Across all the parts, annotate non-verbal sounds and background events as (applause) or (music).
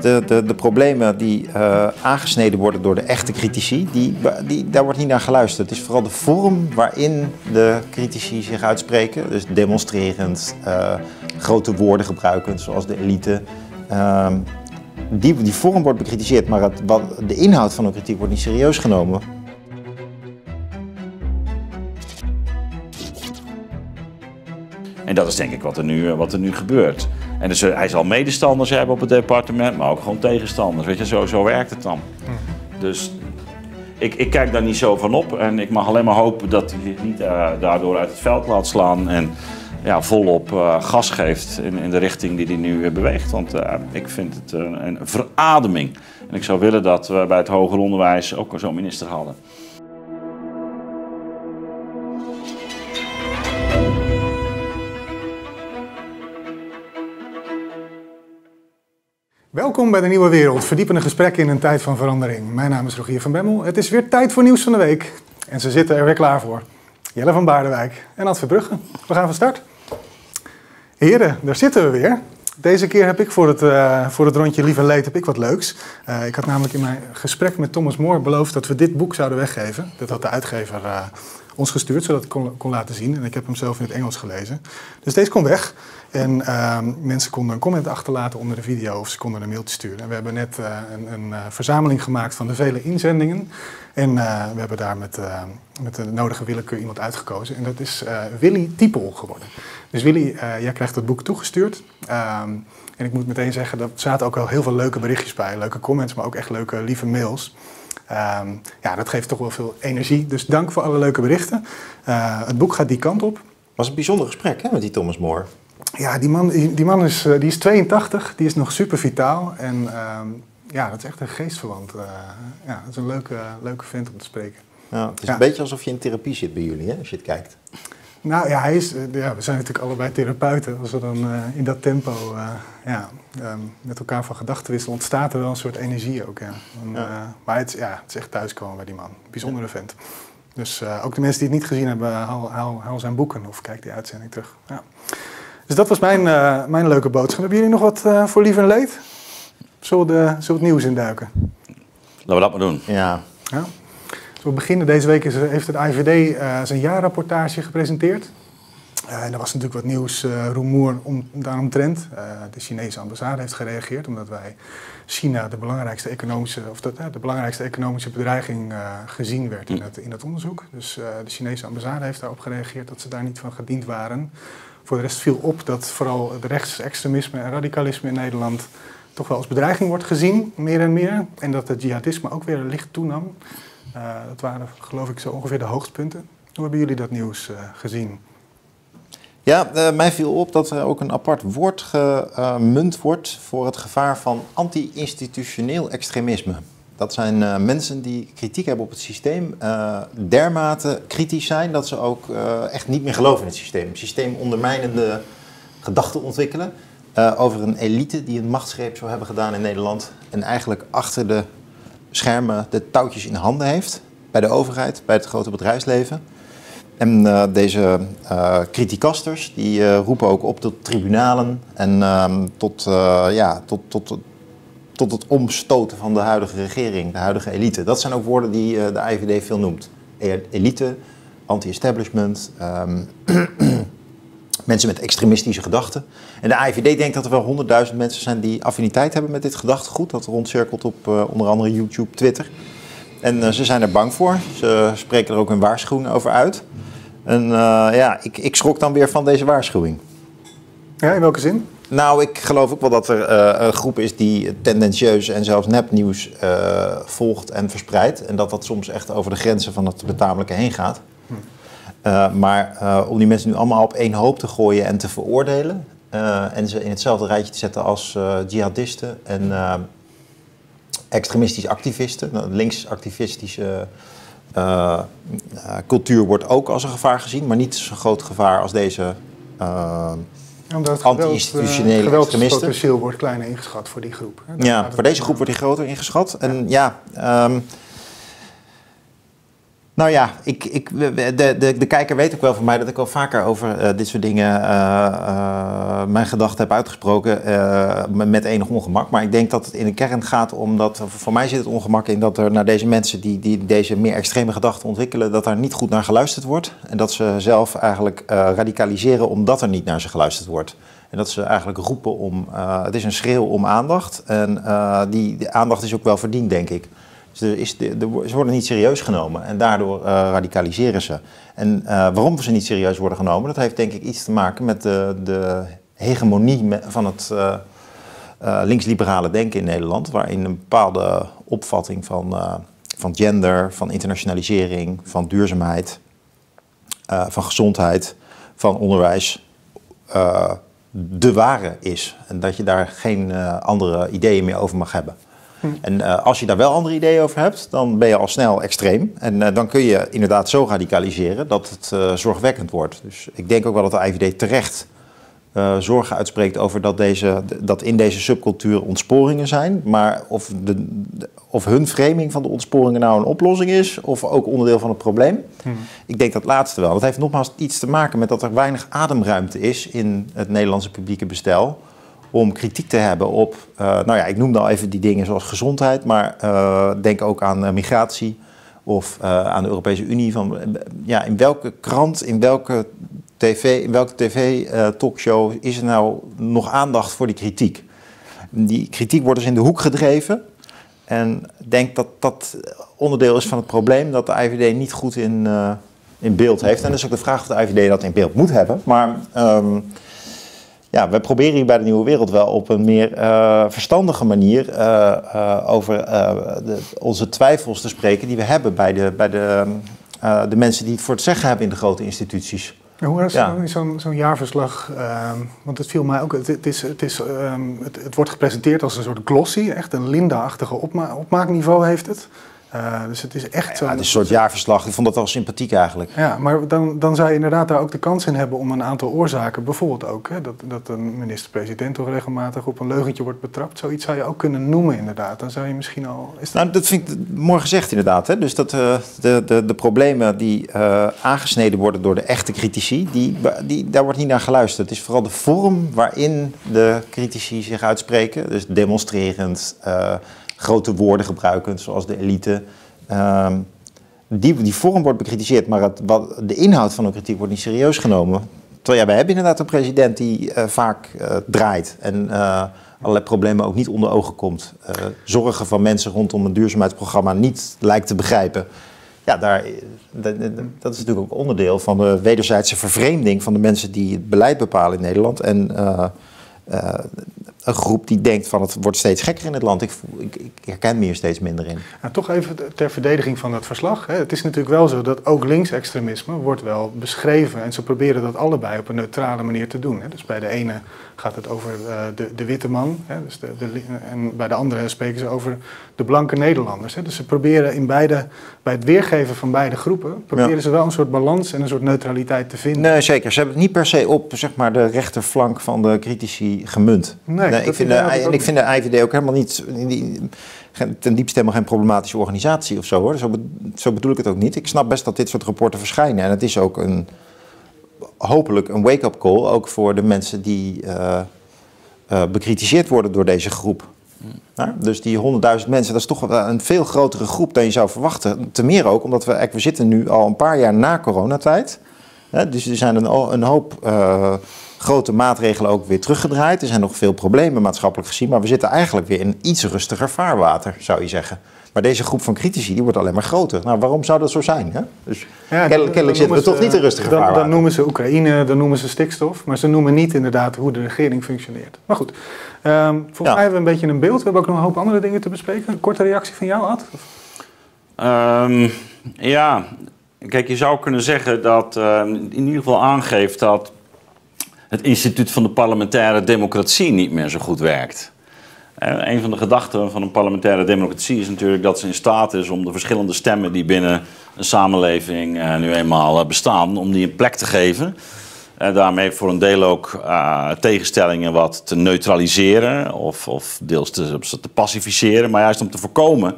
De, de, problemen die uh, aangesneden worden door de echte critici, die, die, daar wordt niet naar geluisterd. Het is vooral de vorm waarin de critici zich uitspreken. Dus demonstrerend, uh, grote woorden gebruikend, zoals de elite. Uh, die, die vorm wordt bekritiseerd, maar het, wat, de inhoud van de kritiek wordt niet serieus genomen. En dat is denk ik wat er nu, wat er nu gebeurt. En dus, hij zal medestanders hebben op het departement, maar ook gewoon tegenstanders. Weet je, zo, zo werkt het dan. Dus ik, ik kijk daar niet zo van op. En ik mag alleen maar hopen dat hij zich niet uh, daardoor uit het veld laat slaan. En ja, volop uh, gas geeft in, in de richting die hij nu beweegt. Want ik vind het een, een verademing. En ik zou willen dat we bij het hoger onderwijs ook zo'n minister hadden. Welkom bij de Nieuwe Wereld, verdiepende gesprekken in een tijd van verandering. Mijn naam is Rogier van Bemmel. Het is weer tijd voor nieuws van de week. En ze zitten er weer klaar voor. Jelle van Baardenwijk en Ad Verbrugge. We gaan van start. Heren, daar zitten we weer. Deze keer heb ik voor het, uh, voor het rondje Lieve Leed heb ik wat leuks. Uh, ik had namelijk in mijn gesprek met Thomas Moore beloofd dat we dit boek zouden weggeven. Dat had de uitgever uh, ons gestuurd, zodat ik kon, kon laten zien. En ik heb hem zelf in het Engels gelezen. Dus deze komt weg. En uh, mensen konden een comment achterlaten onder de video of ze konden een mailtje sturen. En we hebben net uh, een, een uh, verzameling gemaakt van de vele inzendingen. En we hebben daar met, met de nodige willekeur iemand uitgekozen. En dat is Willy Tiepel geworden. Dus Willy, jij krijgt het boek toegestuurd. Um, en ik moet meteen zeggen, er zaten ook wel heel veel leuke berichtjes bij. Leuke comments, maar ook echt leuke, lieve mails. Um, ja, dat geeft toch wel veel energie. Dus dank voor alle leuke berichten. het boek gaat die kant op. was een bijzonder gesprek hè, met die Thomas Moore. Ja, die man, die man is, die is 82, die is nog super vitaal. En uh, ja, dat is echt een geestverwant. Uh, ja, dat is een leuke, leuke vent om te spreken. Ja, het is ja. een beetje alsof je in therapie zit bij jullie, hè, als je het kijkt. Nou ja, hij is, ja we zijn natuurlijk allebei therapeuten. Als we dan uh, in dat tempo ja, um, met elkaar van gedachten wisselen, ontstaat er wel een soort energie ook. Ja. En, ja. maar het, ja, het is echt thuiskomen bij die man. Bijzondere vent. Dus ook de mensen die het niet gezien hebben, haal, haal, haal zijn boeken of kijk die uitzending terug. Ja. Dus dat was mijn, uh, mijn leuke boodschap. Hebben jullie nog wat uh, voor lief en leed? Zullen we, de, zullen we het nieuws induiken? Laten we dat maar doen. Ja. ja. Dus we beginnen deze week is, heeft het IVD uh, zijn jaarrapportage gepresenteerd. en er was natuurlijk wat nieuws, rumoer om, daaromtrent. de Chinese ambassade heeft gereageerd omdat wij China de belangrijkste economische, of de, de belangrijkste economische bedreiging gezien werd in het, in het onderzoek. Dus de Chinese ambassade heeft daarop gereageerd dat ze daar niet van gediend waren. Voor de rest viel op dat vooral het rechtsextremisme en radicalisme in Nederland toch wel als bedreiging wordt gezien, meer en meer. En dat het jihadisme ook weer licht toenam. Uh, dat waren geloof ik zo ongeveer de hoogtepunten. Hoe hebben jullie dat nieuws uh, gezien? Ja, uh, mij viel op dat er ook een apart woord gemunt wordt voor het gevaar van anti-institutioneel extremisme. Dat zijn uh, mensen die kritiek hebben op het systeem, uh, dermate kritisch zijn dat ze ook uh, echt niet meer geloven in het systeem. Systeemondermijnende gedachten ontwikkelen over een elite die een machtsgreep zou hebben gedaan in Nederland en eigenlijk achter de schermen de touwtjes in handen heeft bij de overheid, bij het grote bedrijfsleven. En deze criticasters die roepen ook op tot tribunalen en ehm, tot, ja, tot, tot tot het omstoten van de huidige regering, de huidige elite. Dat zijn ook woorden die uh, de IVD veel noemt. E-, elite, anti-establishment, um, (clears throat) mensen met extremistische gedachten. En de IVD denkt dat er wel honderdduizend mensen zijn die affiniteit hebben met dit gedachtegoed. Dat rondcirkelt op uh, onder andere YouTube, Twitter. En uh, ze zijn er bang voor. Ze spreken er ook een waarschuwing over uit. En ja, ik, ik schrok dan weer van deze waarschuwing. Ja, in welke zin? Nou, ik geloof ook wel dat er uh, een groep is die tendentieus en zelfs nepnieuws uh, volgt en verspreidt. En dat dat soms echt over de grenzen van het betamelijke heen gaat. Uh, maar om die mensen nu allemaal op één hoop te gooien en te veroordelen. en ze in hetzelfde rijtje te zetten als jihadisten en extremistische activisten. Nou, linksactivistische cultuur wordt ook als een gevaar gezien, maar niet zo'n groot gevaar als deze omdat anti-institutionele geweld, extremisten. potentieel wordt kleiner ingeschat voor die groep. Hè? Ja, voor deze groep wordt die groter ingeschat. En ja, um, nou ja, ik, ik, de, de, de kijker weet ook wel van mij dat ik al vaker over uh, dit soort dingen uh, uh, mijn gedachten heb uitgesproken met enig ongemak. Maar ik denk dat het in de kern gaat om dat. Voor mij zit het ongemak in dat er naar deze mensen die, die deze meer extreme gedachten ontwikkelen, dat daar niet goed naar geluisterd wordt. En dat ze zelf eigenlijk radicaliseren omdat er niet naar ze geluisterd wordt. En dat ze eigenlijk roepen om. het is een schreeuw om aandacht. En die, die aandacht is ook wel verdiend, denk ik. Dus is de, ze worden niet serieus genomen en daardoor uh, radicaliseren ze. En uh, waarom ze niet serieus worden genomen, dat heeft denk ik iets te maken met de, de hegemonie van het uh, linksliberale denken in Nederland, waarin een bepaalde opvatting van, van gender, van internationalisering, van duurzaamheid, van gezondheid, van onderwijs de ware is. En dat je daar geen andere ideeën meer over mag hebben. En uh, als je daar wel andere ideeën over hebt, dan ben je al snel extreem. En uh, dan kun je inderdaad zo radicaliseren dat het uh, zorgwekkend wordt. Dus ik denk ook wel dat de IVD terecht zorgen uitspreekt over dat, deze, dat in deze subcultuur ontsporingen zijn. Maar of, de, of hun framing van de ontsporingen nou een oplossing is, of ook onderdeel van het probleem. Hmm. Ik denk dat laatste wel. Dat heeft nogmaals iets te maken met dat er weinig ademruimte is in het Nederlandse publieke bestel om kritiek te hebben op, uh, nou ja, ik noemde al even die dingen zoals gezondheid, maar uh, denk ook aan uh, migratie of aan de Europese Unie. Van, ja, in welke krant, in welke tv, in welke tv-talkshow is er nou nog aandacht voor die kritiek? Die kritiek wordt dus in de hoek gedreven. En ik denk dat dat onderdeel is van het probleem dat de IVD niet goed in, in beeld heeft. En dat is ook de vraag of de IVD dat in beeld moet hebben. Maar um, ja, we proberen hier bij de Nieuwe Wereld wel op een meer uh, verstandige manier uh, uh, over de, onze twijfels te spreken die we hebben bij de, bij de, de mensen die het voor het zeggen hebben in de grote instituties. hoe is ja. zo'n zo jaarverslag? Ehm, want het viel mij ook. Het, het is, het, is, um, het, het, wordt gepresenteerd als een soort glossy, echt een Linda-achtige opma opmaakniveau heeft het. Uh, dus het is echt zo. Ja, het is een soort jaarverslag. Ik vond dat wel sympathiek eigenlijk. Ja, maar dan, dan zou je inderdaad daar ook de kans in hebben om een aantal oorzaken, bijvoorbeeld ook hè, dat, dat een minister-president toch regelmatig op een leugentje wordt betrapt. Zoiets zou je ook kunnen noemen, inderdaad. Dan zou je misschien al. Is dat... Nou, dat vind ik mooi gezegd, inderdaad. Hè? Dus dat uh, de, de, de problemen die uh, aangesneden worden door de echte critici, die, die, daar wordt niet naar geluisterd. Het is vooral de vorm waarin de critici zich uitspreken. Dus demonstrerend grote woorden gebruiken, zoals de elite. Um, die, die vorm wordt bekritiseerd, maar het, wat, de inhoud van de kritiek wordt niet serieus genomen. Terwijl ja, wij hebben inderdaad een president die uh, vaak uh, draait en uh, allerlei problemen ook niet onder ogen komt. zorgen van mensen rondom een duurzaamheidsprogramma niet lijkt te begrijpen. Ja, daar, dat, is natuurlijk ook onderdeel van de wederzijdse vervreemding van de mensen die het beleid bepalen in Nederland. En een groep die denkt van het wordt steeds gekker in het land. Ik, ik, ik herken me hier steeds minder in. Nou, toch even ter verdediging van dat verslag. Hè. Het is natuurlijk wel zo dat ook linksextremisme wordt wel beschreven. En ze proberen dat allebei op een neutrale manier te doen. Hè. Dus bij de ene gaat het over uh, de, de witte man. Hè, dus de, de, en bij de andere spreken ze over de blanke Nederlanders. Hè. Dus ze proberen in beide, bij het weergeven van beide groepen, proberen ze wel een soort balans en een soort neutraliteit te vinden. Nee, zeker. Ze hebben het niet per se op zeg maar, de rechterflank van de critici gemunt. Nee, nee ik, vind de, en ik vind de IVD ook helemaal niet, ten diepste helemaal geen problematische organisatie of zo hoor. Zo, zo bedoel ik het ook niet. Ik snap best dat dit soort rapporten verschijnen. En het is ook een hopelijk een wake-up call, ook voor de mensen die uh, uh, bekritiseerd worden door deze groep. Ja, dus die 100.000 mensen, dat is toch een veel grotere groep dan je zou verwachten. Ten meer ook, omdat we, we zitten nu al een paar jaar na coronatijd. Hè, dus er zijn een, een hoop uh, grote maatregelen ook weer teruggedraaid. Er zijn nog veel problemen maatschappelijk gezien, maar we zitten eigenlijk weer in iets rustiger vaarwater, zou je zeggen. Maar deze groep van critici die wordt alleen maar groter. Nou, waarom zou dat zo zijn? Hè? Dus ja, kennelijk, zitten we toch niet in rustige dan, dan, noemen ze Oekraïne, dan noemen ze stikstof. Maar ze noemen niet inderdaad hoe de regering functioneert. Maar goed, um, volgens mij hebben we een beetje een beeld. We hebben ook nog een hoop andere dingen te bespreken. Een korte reactie van jou, Ad? Um, ja, kijk, je zou kunnen zeggen dat uh, in ieder geval aangeeft dat het instituut van de parlementaire democratie niet meer zo goed werkt. En een van de gedachten van een parlementaire democratie is natuurlijk dat ze in staat is om de verschillende stemmen die binnen een samenleving uh, nu eenmaal uh, bestaan, om die een plek te geven. En daarmee voor een deel ook tegenstellingen wat te neutraliseren of, of deels te, te pacificeren, maar juist om te voorkomen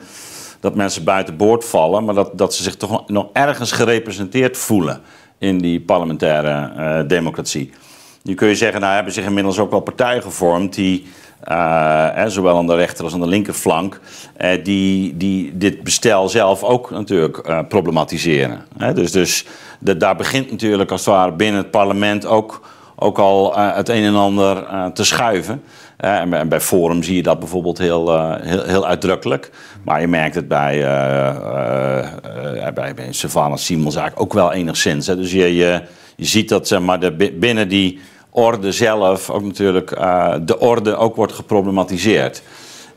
dat mensen buiten boord vallen, maar dat, dat ze zich toch nog ergens gerepresenteerd voelen in die parlementaire democratie. Nu kun je zeggen, nou hebben zich inmiddels ook wel partijen gevormd die, uh, zowel aan de rechter als aan de linkerflank, uh, die, die dit bestel zelf ook natuurlijk uh, problematiseren. Hè? Dus, dus de, daar begint natuurlijk als het ware binnen het parlement ook, ook al het een en ander te schuiven. En, bij Forum zie je dat bijvoorbeeld heel, heel, heel uitdrukkelijk. Maar je merkt het bij, bij, bij Savannah Simons ook wel enigszins. Hè? Dus je, je, ziet dat zeg maar, de, binnen die orde zelf ook natuurlijk de orde ook wordt geproblematiseerd.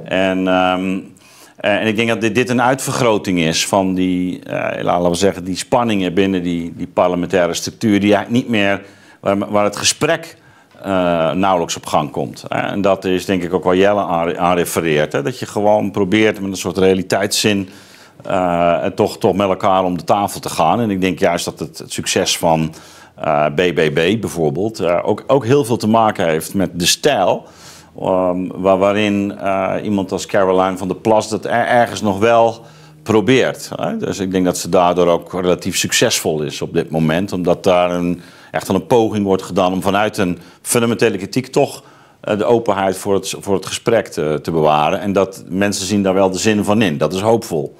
En, um, en ik denk dat dit, een uitvergroting is van die, laten we zeggen, die spanningen binnen die, die parlementaire structuur, die eigenlijk niet meer, waar, het gesprek nauwelijks op gang komt. En dat is denk ik ook waar Jelle aan, refereert. Hè? Dat je gewoon probeert met een soort realiteitszin uh, toch, toch met elkaar om de tafel te gaan. En ik denk juist dat het, succes van eh, BBB bijvoorbeeld, ook, ook heel veel te maken heeft met de stijl. Um, waar, waarin iemand als Caroline van der Plas dat er, ergens nog wel probeert. Hè? Dus ik denk dat ze daardoor ook relatief succesvol is op dit moment. Omdat daar een, echt een poging wordt gedaan om vanuit een fundamentele kritiek toch de openheid voor het, voor het gesprek te, te bewaren. En dat mensen zien daar wel de zin van in. Dat is hoopvol.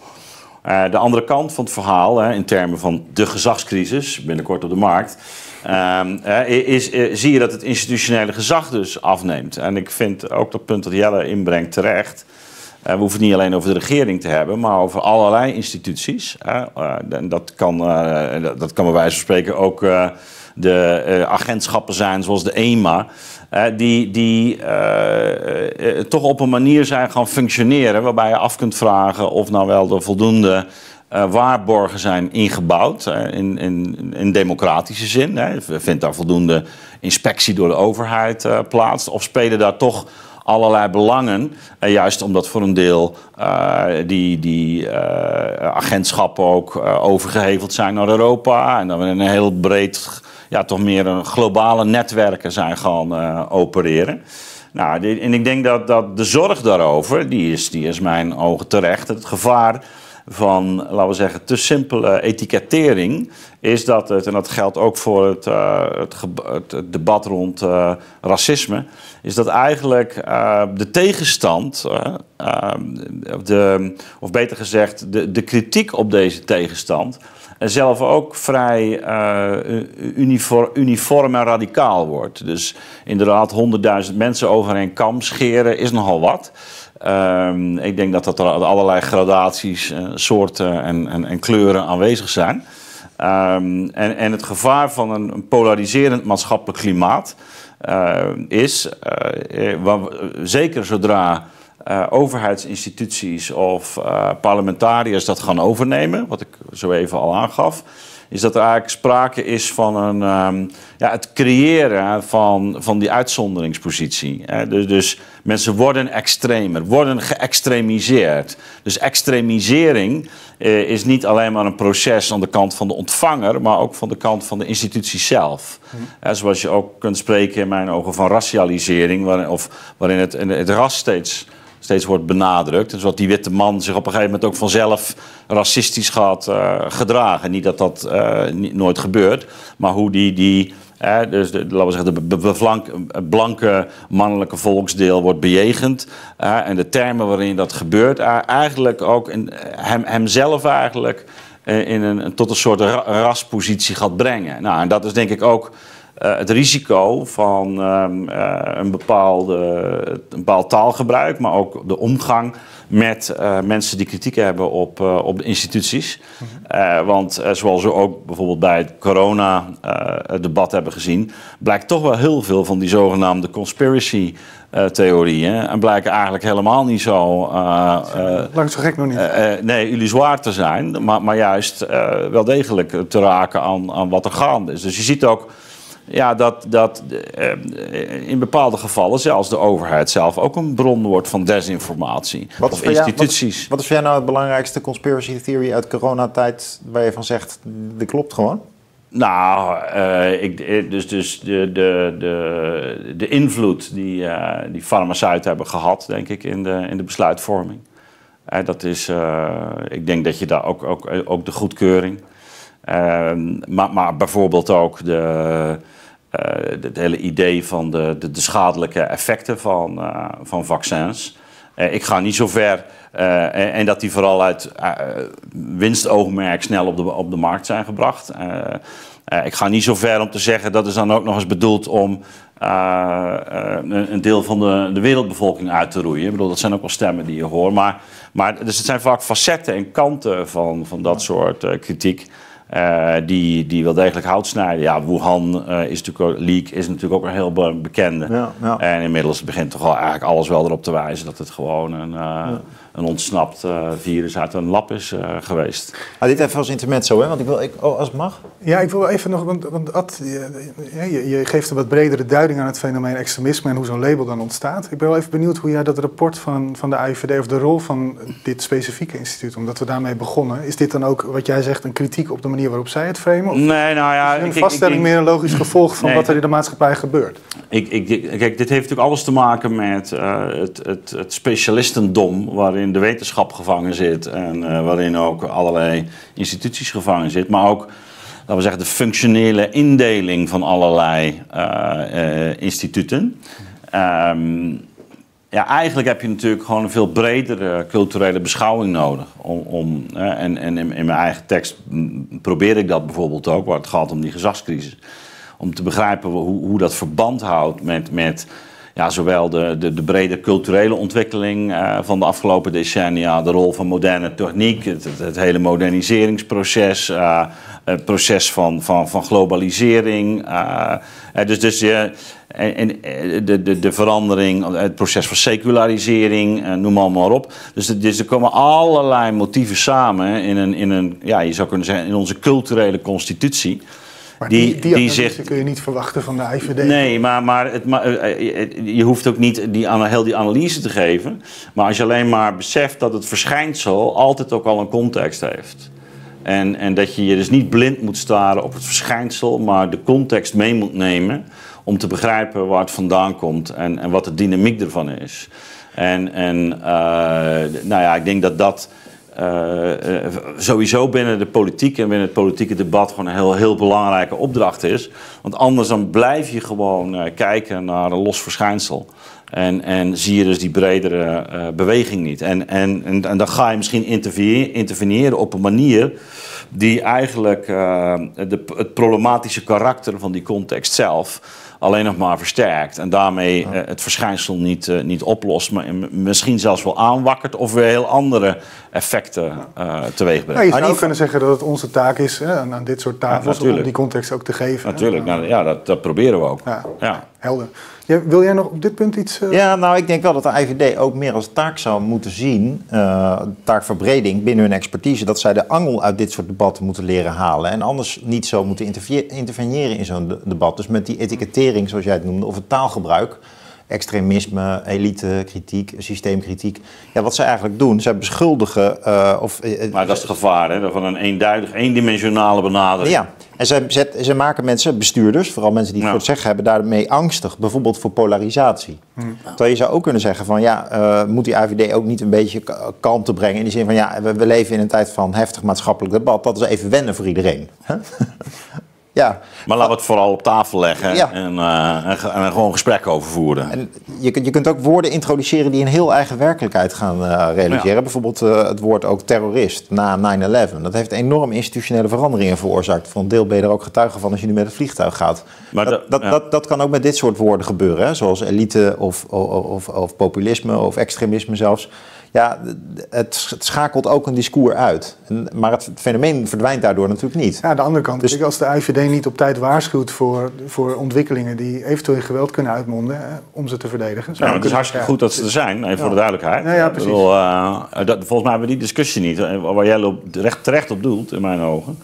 Uh, de andere kant van het verhaal, hè, in termen van de gezagscrisis, binnenkort op de markt, uh, is, is, zie je dat het institutionele gezag dus afneemt. En ik vind ook dat punt dat Jelle inbrengt terecht. Uh, we hoeven het niet alleen over de regering te hebben, maar over allerlei instituties. en dat kan, dat kan bij wijze van spreken ook de agentschappen zijn, zoals de EMA die, die toch op een manier zijn gaan functioneren waarbij je af kunt vragen of nou wel de voldoende waarborgen zijn ingebouwd in, in, in democratische zin. Hè. Vindt daar voldoende inspectie door de overheid plaats? Of spelen daar toch allerlei belangen. En juist omdat voor een deel uh, die, die uh, agentschappen ook uh, overgeheveld zijn naar Europa. En dat we een heel breed ja, toch meer een globale netwerken zijn gaan opereren. Nou, en ik denk dat, dat de zorg daarover, die is, die is mijn ogen terecht. Het gevaar van, laten we zeggen, te simpele etikettering is dat het, en dat geldt ook voor het, uh, het, debat rond uh, racisme, is dat eigenlijk uh, de tegenstand, de, of beter gezegd, de, de kritiek op deze tegenstand, zelf ook vrij uniform, uniform, en radicaal wordt. Dus inderdaad, honderdduizend mensen over een kam scheren is nogal wat. Um, ik denk dat, dat er allerlei gradaties, uh, soorten en, en, en, kleuren aanwezig zijn. Um, en, en, het gevaar van een, polariserend maatschappelijk klimaat uh, is, zeker zodra overheidsinstituties of parlementariërs dat gaan overnemen, wat ik zo even al aangaf, is dat er eigenlijk sprake is van een, um, ja, het creëren van, van die uitzonderingspositie. Hè. Dus, dus mensen worden extremer, worden geëxtremiseerd. Dus extremisering uh, is niet alleen maar een proces aan de kant van de ontvanger, maar ook van de kant van de institutie zelf. Hm. zoals je ook kunt spreken in mijn ogen van racialisering, waarin, of waarin het, het ras steeds steeds wordt benadrukt. Dus wat die witte man zich op een gegeven moment ook vanzelf racistisch gaat uh, gedragen. Niet dat dat niet, nooit gebeurt, maar hoe die, die dus laten we zeggen, de blanke mannelijke volksdeel wordt bejegend. en de termen waarin dat gebeurt, eigenlijk ook in, hem, hemzelf eigenlijk eh, in een, tot een soort raspositie gaat brengen. Nou, en dat is denk ik ook uh, het risico van um, uh, een, bepaalde, een bepaald taalgebruik, maar ook de omgang met uh, mensen die kritiek hebben op, op de instituties. Mm-hmm. want zoals we ook bijvoorbeeld bij het corona-debat hebben gezien, blijkt toch wel heel veel van die zogenaamde conspiracy. theorieën en blijken eigenlijk helemaal niet zo. Lang zo gek nog niet. nee, illusoir te zijn, maar, maar juist wel degelijk te raken aan, aan wat er gaande is. Dus je ziet ook ja, dat, dat uh, in bepaalde gevallen zelfs de overheid zelf ook een bron wordt van desinformatie. Wat of instituties. wat, wat, is voor jou nou het belangrijkste conspiracy theory uit coronatijd waar je van zegt, dit klopt gewoon? Nou, uh, ik, eh, dus, dus de, de, de, de invloed die, uh, die farmaceuten hebben gehad, denk ik, in de, in de besluitvorming. dat is, ik denk dat je daar ook, ook, ook de goedkeuring. Ehm, maar, maar bijvoorbeeld ook de, het hele idee van de, de, de schadelijke effecten van, van vaccins. ik ga niet zo ver en, en, dat die vooral uit winstoogmerk snel op de, op de markt zijn gebracht. ik ga niet zo ver om te zeggen dat is dan ook nog eens bedoeld om uh, een, deel van de, de, wereldbevolking uit te roeien. Ik bedoel, dat zijn ook wel stemmen die je hoort. Maar, maar dus het zijn vaak facetten en kanten van, van dat soort uh, kritiek. Uh, die, die wel degelijk hout snijden. Ja, Wuhan uh, is natuurlijk ook, leak is natuurlijk ook een heel bekende. Ja, ja. En inmiddels begint toch wel eigenlijk alles wel erop te wijzen dat het gewoon een, uh, ja een ontsnapt uh, virus uit een lab is uh, geweest. Ah, dit even als intermezzo, hè? want ik wil, ik, oh, als het mag. Ja, ik wil even nog, want, want Ad, je, je, geeft een wat bredere duiding aan het fenomeen extremisme en hoe zo'n label dan ontstaat. Ik ben wel even benieuwd hoe jij dat rapport van, van de AIVD of de rol van dit specifieke instituut, omdat we daarmee begonnen, is dit dan ook wat jij zegt een kritiek op de manier waarop zij het framen? nee, nou ja. Is een vaststelling ik, ik, meer een logisch gevolg van nee, wat er in de maatschappij gebeurt? Ik, ik, kijk, dit heeft natuurlijk alles te maken met uh, het, het, het specialistendom waarin waarin de wetenschap gevangen zit en uh, waarin ook allerlei instituties gevangen zit, maar ook laten we zeggen, de functionele indeling van allerlei uh, uh, instituten. Um, ja, eigenlijk heb je natuurlijk gewoon een veel bredere culturele beschouwing nodig. Om, om en en in, in, mijn eigen tekst probeer ik dat bijvoorbeeld ook, waar het gaat om die gezagscrisis. Om te begrijpen hoe, hoe dat verband houdt met, met ja, zowel de, de, de brede culturele ontwikkeling uh, van de afgelopen decennia, de rol van moderne techniek, het, hele moderniseringsproces, uh, het proces van, van, van globalisering. Uh, dus dus en, de, de, de verandering, het proces van secularisering, noem maar, maar op. Dus, dus er komen allerlei motieven samen in een, in een, ja, je zou kunnen zeggen, in onze culturele constitutie. Maar die, die, die zegt, kun je niet verwachten van de IVD. Nee, maar, maar, het, maar eh, eh, je hoeft ook niet die, heel die analyse te geven. Maar als je alleen maar beseft dat het verschijnsel altijd ook al een context heeft. En, en dat je je dus niet blind moet staren op het verschijnsel, maar de context mee moet nemen om te begrijpen waar het vandaan komt en, en wat de dynamiek ervan is. En, en uh, nou ja, ik denk dat dat sowieso binnen de politiek en binnen het politieke debat gewoon een heel, heel belangrijke opdracht is. Want anders dan blijf je gewoon uh, kijken naar een los verschijnsel. En, en zie je dus die bredere beweging niet. En, en, en, en, dan ga je misschien interveneren op een manier die eigenlijk de, het problematische karakter van die context zelf alleen nog maar versterkt. En daarmee uh, het verschijnsel niet, uh, niet oplost, maar misschien zelfs wel aanwakkert of weer heel andere effecten uh, teweeg brengt. Ja, je zou ook kunnen zeggen dat het onze taak is hè, aan dit soort tafels ja, om die context ook te geven. Natuurlijk, nou, ja, dat, dat, proberen we ook. Ja, helder. wil jij nog op dit punt iets... Ja, nou ik denk wel dat de IVD ook meer als taak zou moeten zien, taakverbreding binnen hun expertise, dat zij de angel uit dit soort debatten moeten leren halen en anders niet zo moeten interveneren in zo'n debat. Dus met die etikettering zoals jij het noemde, of het taalgebruik. Extremisme, elite, kritiek, systeemkritiek. Ja, wat ze eigenlijk doen, ze beschuldigen. Uh, of, uh, maar dat is het gevaar, hè? Van een eenduidig, eendimensionale benadering. Ja, en ze, ze, ze maken mensen, bestuurders, vooral mensen die het voor het zeggen hebben, daarmee angstig. Bijvoorbeeld voor polarisatie. Hmm. Terwijl je zou ook kunnen zeggen van ja, uh, moet die AVD ook niet een beetje kalmte brengen. In de zin van ja, we, we, leven in een tijd van heftig maatschappelijk debat. Dat is even wennen voor iedereen. (laughs) Ja. Maar laten we het vooral op tafel leggen en, uh, en, en, gewoon gesprekken over voeren. En je, je kunt ook woorden introduceren die een heel eigen werkelijkheid gaan uh, realiseren. Bijvoorbeeld uh, het woord ook terrorist na 9-11. Dat heeft enorm institutionele veranderingen veroorzaakt. Voor een deel ben je er ook getuige van als je nu met het vliegtuig gaat. Maar dat, dat, dat, dat, kan ook met dit soort woorden gebeuren. Hè? Zoals elite of, of, of, of populisme of extremisme zelfs ja, het, schakelt ook een discours uit. maar het fenomeen verdwijnt daardoor natuurlijk niet. Ja, aan de andere kant, dus, als de IVD niet op tijd waarschuwt voor, voor ontwikkelingen die eventueel in geweld kunnen uitmonden om ze te verdedigen. Ja, het is hartstikke goed dat ze er zijn, even voor de duidelijkheid. Ja, ja precies. Bedoel, uh, dat, volgens mij hebben we die discussie niet. Eh, waar jij op, terecht, terecht op doelt, in mijn ogen.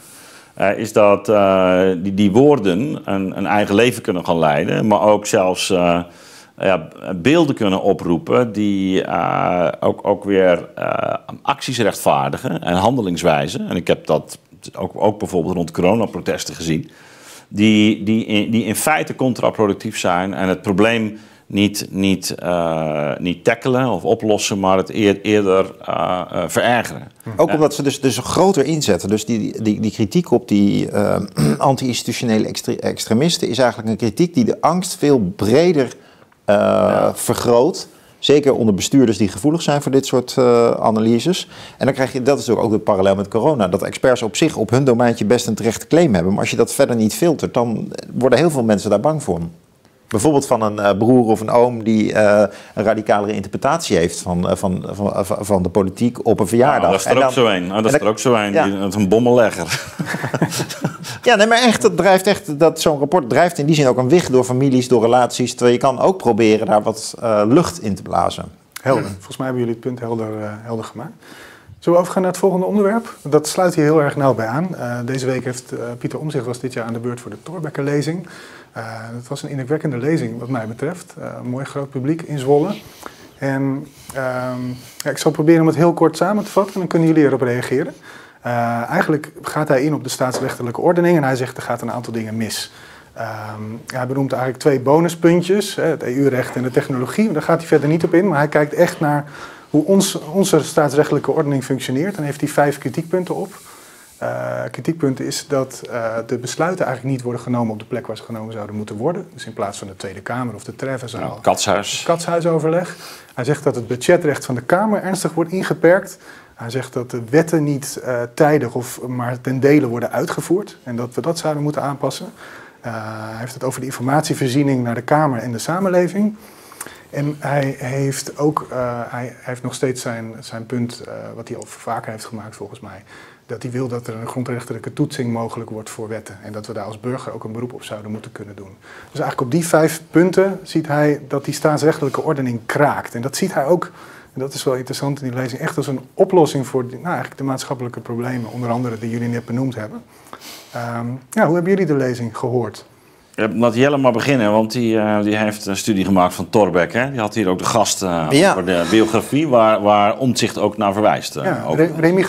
Uh, is dat uh, die, die woorden een, een, eigen leven kunnen gaan leiden, maar ook zelfs beelden kunnen oproepen die uh, ook, ook weer uh, acties rechtvaardigen en handelingswijzen. En ik heb dat ook, ook bijvoorbeeld rond coronaprotesten gezien. die, die, in, die in feite contraproductief zijn en het probleem niet, niet, uh, niet tackelen of oplossen, maar het eerder uh, uh, verergeren. Ook omdat ze dus, dus groter inzetten. Dus die, die, die kritiek op die (clears throat) anti-institutionele extre extremisten is eigenlijk een kritiek die de angst veel breder ja. vergroot. Zeker onder bestuurders die gevoelig zijn voor dit soort uh, analyses. En dan krijg je, dat is ook de parallel met corona, dat experts op zich op hun domeintje best een terechte claim hebben. Maar als je dat verder niet filtert, dan worden heel veel mensen daar bang voor. Bijvoorbeeld van een uh, broer of een oom die uh, een radicalere interpretatie heeft van, uh, van, van, van de politiek op een verjaardag. Nou, dat is er en ook zo een. Oh, dat is er ook zo een. Ja. Dat is een bommenlegger. (laughs) ja, nee, maar echt, dat drijft echt, dat zo'n rapport drijft in die zin ook een wicht door families, door relaties. Terwijl je kan ook proberen daar wat lucht in te blazen. Helder. Volgens mij hebben jullie het punt helder, helder gemaakt. Zullen we overgaan naar het volgende onderwerp? Dat sluit hier heel erg nauw bij aan. deze week heeft Pieter Omzicht was dit jaar aan de beurt voor de Thorbecke-lezing. Uh, het was een indrukwekkende lezing wat mij betreft. Uh, een mooi groot publiek in Zwolle. En ja, ik zal proberen om het heel kort samen te vatten en dan kunnen jullie erop reageren. Uh, eigenlijk gaat hij in op de staatsrechtelijke ordening en hij zegt er gaat een aantal dingen mis. Um, hij benoemt eigenlijk twee bonuspuntjes, het EU-recht en de technologie. Daar gaat hij verder niet op in, maar hij kijkt echt naar hoe ons, onze staatsrechtelijke ordening functioneert. En heeft hij vijf kritiekpunten op. Uh, kritiekpunt is dat uh, de besluiten eigenlijk niet worden genomen op de plek waar ze genomen zouden moeten worden. Dus in plaats van de Tweede Kamer of de treffenzaal. Ja, katshuis. Katshuisoverleg. Hij zegt dat het budgetrecht van de Kamer ernstig wordt ingeperkt. Hij zegt dat de wetten niet uh, tijdig of maar ten dele worden uitgevoerd. En dat we dat zouden moeten aanpassen. hij heeft het over de informatievoorziening naar de Kamer en de samenleving. En hij heeft ook, hij heeft nog steeds zijn, zijn punt, wat hij al vaker heeft gemaakt volgens mij dat hij wil dat er een grondrechtelijke toetsing mogelijk wordt voor wetten. En dat we daar als burger ook een beroep op zouden moeten kunnen doen. Dus eigenlijk op die vijf punten ziet hij dat die staatsrechtelijke ordening kraakt. En dat ziet hij ook, en dat is wel interessant in die lezing, echt als een oplossing voor nou, eigenlijk de maatschappelijke problemen, onder andere die jullie net benoemd hebben. Um, ja, hoe hebben jullie de lezing gehoord? Laat Jelle maar beginnen, want die, uh, die heeft een studie gemaakt van Torbeck. Hè? Die had hier ook de gast uh, ja. voor de biografie, waar, waar Omtzigt ook naar verwijst. Uh, ja, Remy